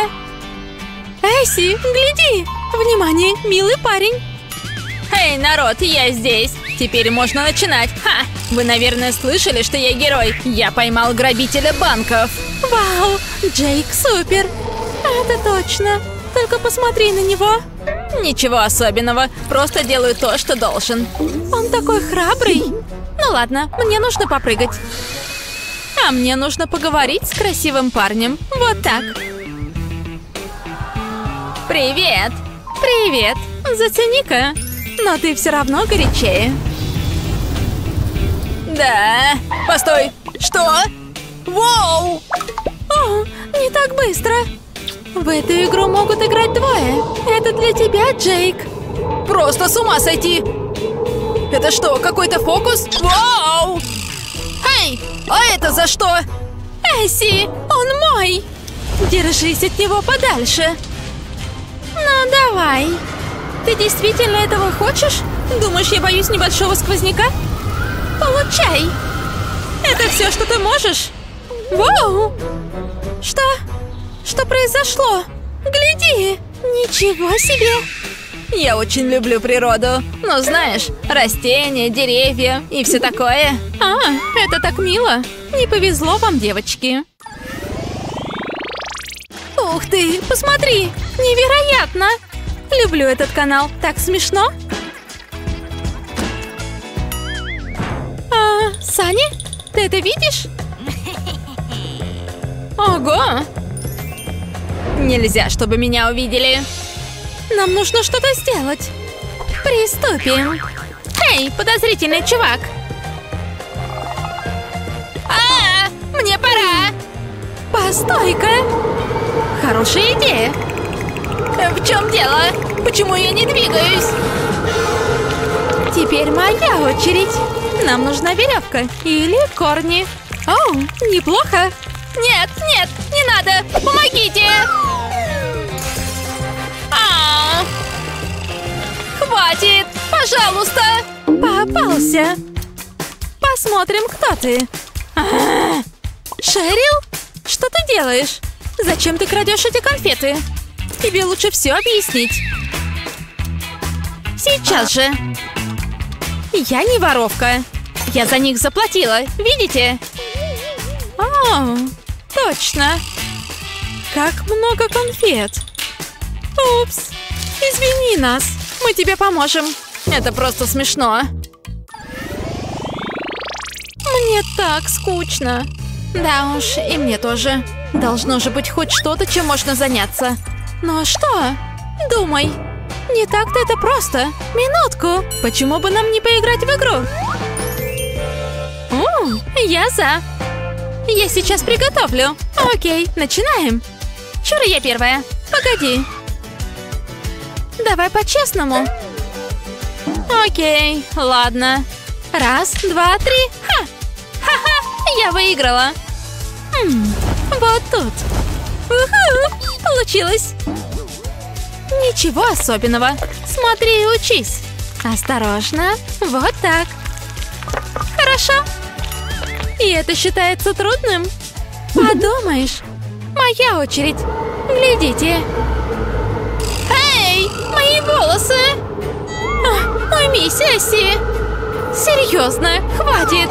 Эсси, гляди! Внимание, милый парень! Эй, народ, я здесь! Теперь можно начинать. Ха! Вы, наверное, слышали, что я герой. Я поймал грабителя банков. Вау, Джейк супер! Это точно! Только посмотри на него! Ничего особенного, просто делаю то, что должен. Он такой храбрый! Ну ладно, мне нужно попрыгать. А мне нужно поговорить с красивым парнем. Вот так. Привет! Привет! Зацени-ка! Но ты все равно горячее. Да. Постой. Что? Воу! О, не так быстро. В эту игру могут играть двое. Это для тебя, Джейк. Просто с ума сойти! Это что, какой-то фокус? Вау! Эй, а это за что? Эсси, он мой. Держись от него подальше. Ну, давай. Ты действительно этого хочешь? Думаешь, я боюсь небольшого сквозняка? Получай! Это все, что ты можешь? Вау! Что? Что произошло? Гляди! Ничего себе! Я очень люблю природу. Ну, знаешь, растения, деревья и все такое. А, это так мило. Не повезло вам, девочки. Ух ты, посмотри! Невероятно! Люблю этот канал. Так смешно. А, Сани, ты это видишь? Ого! Нельзя, чтобы меня увидели. Нам нужно что-то сделать. Приступим. Эй, подозрительный чувак! А, мне пора. Постой-ка. Хорошая идея. В чем дело? Почему я не двигаюсь? Теперь моя очередь. Нам нужна веревка или корни. О, неплохо. Нет, нет, не надо! Помогите! А -а -а. Хватит! Пожалуйста! Попался. Посмотрим, кто ты. А -а -а. Шерил? Что ты делаешь? Зачем ты крадешь эти конфеты? Тебе лучше все объяснить. Сейчас же. Я не воровка. Я за них заплатила. Видите? О, точно. Как много конфет. Упс. Извини нас. Мы тебе поможем. Это просто смешно. Мне так скучно. Да уж, и мне тоже. Должно же быть хоть что-то, чем можно заняться. Но что? Думай. Не так-то это просто. Минутку. Почему бы нам не поиграть в игру? О, я за. Я сейчас приготовлю. Окей, начинаем. Чура я первая. Погоди. Давай по-честному. Окей, ладно. Раз, два, три. Ха! Ха-ха! Я выиграла. М, вот тут. Получилось. Ничего особенного. Смотри и учись. Осторожно. Вот так. Хорошо. И это считается трудным? Подумаешь. Моя очередь. Глядите. Эй, мои волосы. А, Уйми, Сесси. Серьезно, хватит.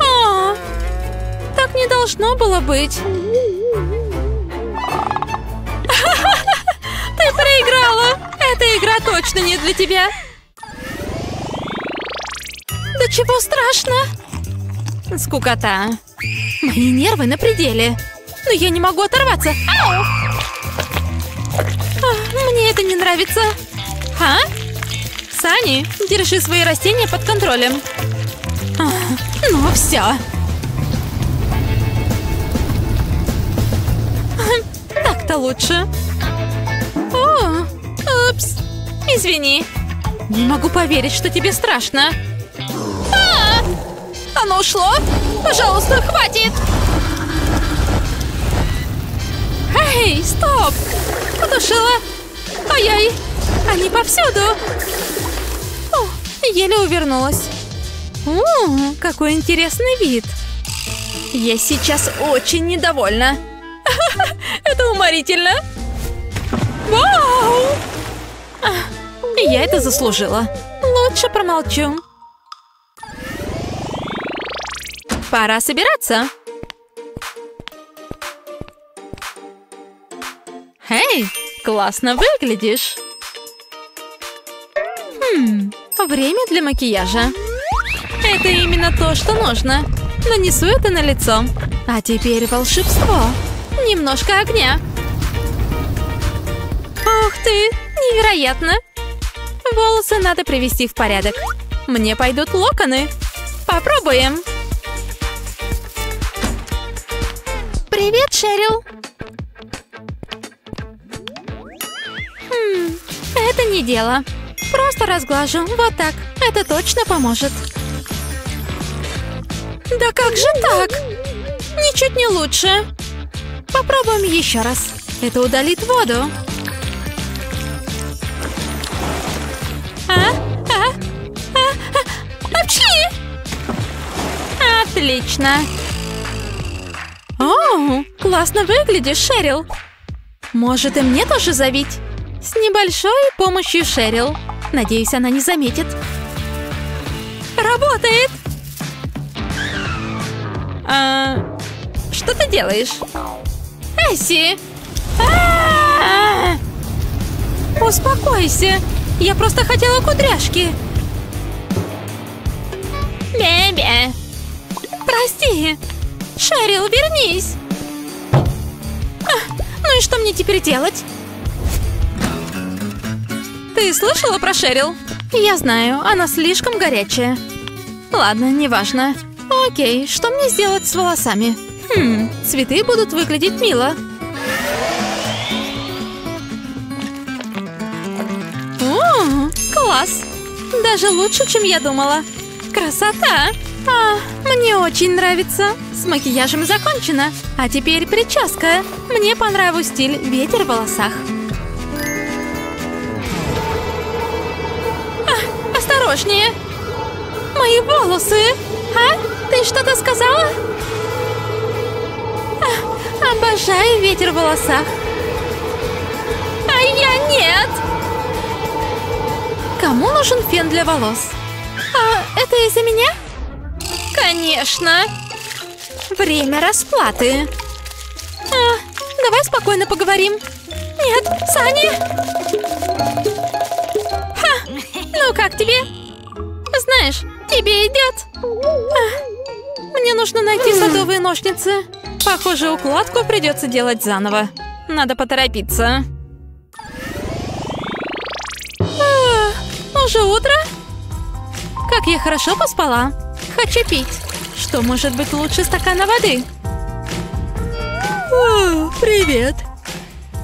О, так не должно было быть. Проиграла! Эта игра точно не для тебя! Да чего страшно? Скукота. Мои нервы на пределе. Но я не могу оторваться. Ау! А, мне это не нравится. А? Сани, держи свои растения под контролем. А, ну все. Так-то лучше. О, упс. Извини. Не могу поверить, что тебе страшно. А! Оно ушло? Пожалуйста, хватит! Эй, стоп! Потушила! Ай-яй! Они повсюду! О, еле увернулась. О, какой интересный вид! Я сейчас очень недовольна. Это уморительно. Вау! Я это заслужила. Лучше промолчу. Пора собираться. Эй, классно выглядишь. Хм, время для макияжа. Это именно то, что нужно. Нанесу это на лицо. А теперь волшебство. Немножко огня. Ух ты, невероятно. Волосы надо привести в порядок. Мне пойдут локоны. Попробуем. Привет, Шерил. Хм, это не дело. Просто разглажу. Вот так. Это точно поможет. Да как же так? Ничуть не лучше. Попробуем еще раз. Это удалит воду. Отлично. О, классно выглядишь, Шерил. Может, и мне тоже завить? С небольшой помощью Шерил. Надеюсь, она не заметит. Работает! А, что ты делаешь? Эсси! А-а-а! Успокойся! Я просто хотела кудряшки. Бе-бе. Прости. Шерил, вернись. А, ну и что мне теперь делать? Ты слышала про Шерил? Я знаю, она слишком горячая. Ладно, неважно. Окей, что мне сделать с волосами? Хм, цветы будут выглядеть мило. О, класс! Даже лучше, чем я думала. Красота! А, мне очень нравится. С макияжем закончено. А теперь прическа. Мне по нраву стиль ветер в волосах. А, осторожнее! Мои волосы! А? Ты что-то сказала? А, обожаю ветер в волосах. А я нет! Кому нужен фен для волос? А это из-за меня? Конечно. Время расплаты. А, давай спокойно поговорим. Нет, Саня. Ха, ну как тебе? Знаешь, тебе идет. А, мне нужно найти садовые ножницы. Похоже, укладку придется делать заново. Надо поторопиться. Уже утро? Как я хорошо поспала. Хочу пить. Что может быть лучше стакана воды? О, привет.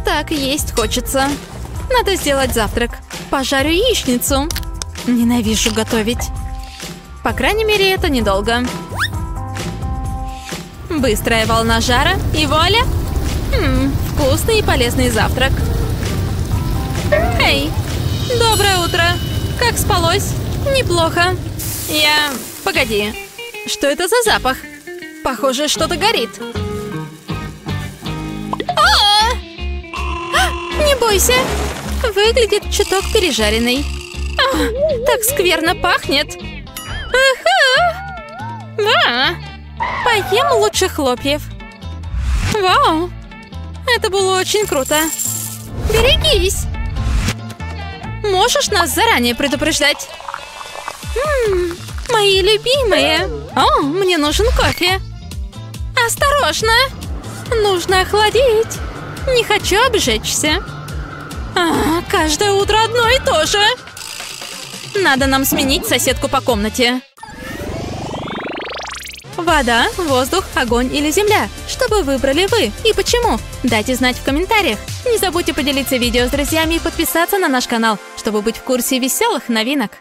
Так, есть хочется. Надо сделать завтрак. Пожарю яичницу. Ненавижу готовить. По крайней мере, это недолго. Быстрая волна жара и вуаля. Хм, вкусный и полезный завтрак. Эй, доброе утро. Как спалось? Неплохо. Я... Погоди. Что это за запах? Похоже, что-то горит. А! А, не бойся. Выглядит чуток пережаренный. А, так скверно пахнет. А, поем лучше хлопьев. Вау, это было очень круто. Берегись. Можешь нас заранее предупреждать? М мои любимые. О, мне нужен кофе. Осторожно. Нужно охладить. Не хочу обжечься. А, каждое утро одно и то же. Надо нам сменить соседку по комнате. Вода, воздух, огонь или земля? Что бы выбрали вы и почему? Дайте знать в комментариях. Не забудьте поделиться видео с друзьями и подписаться на наш канал, чтобы быть в курсе веселых новинок.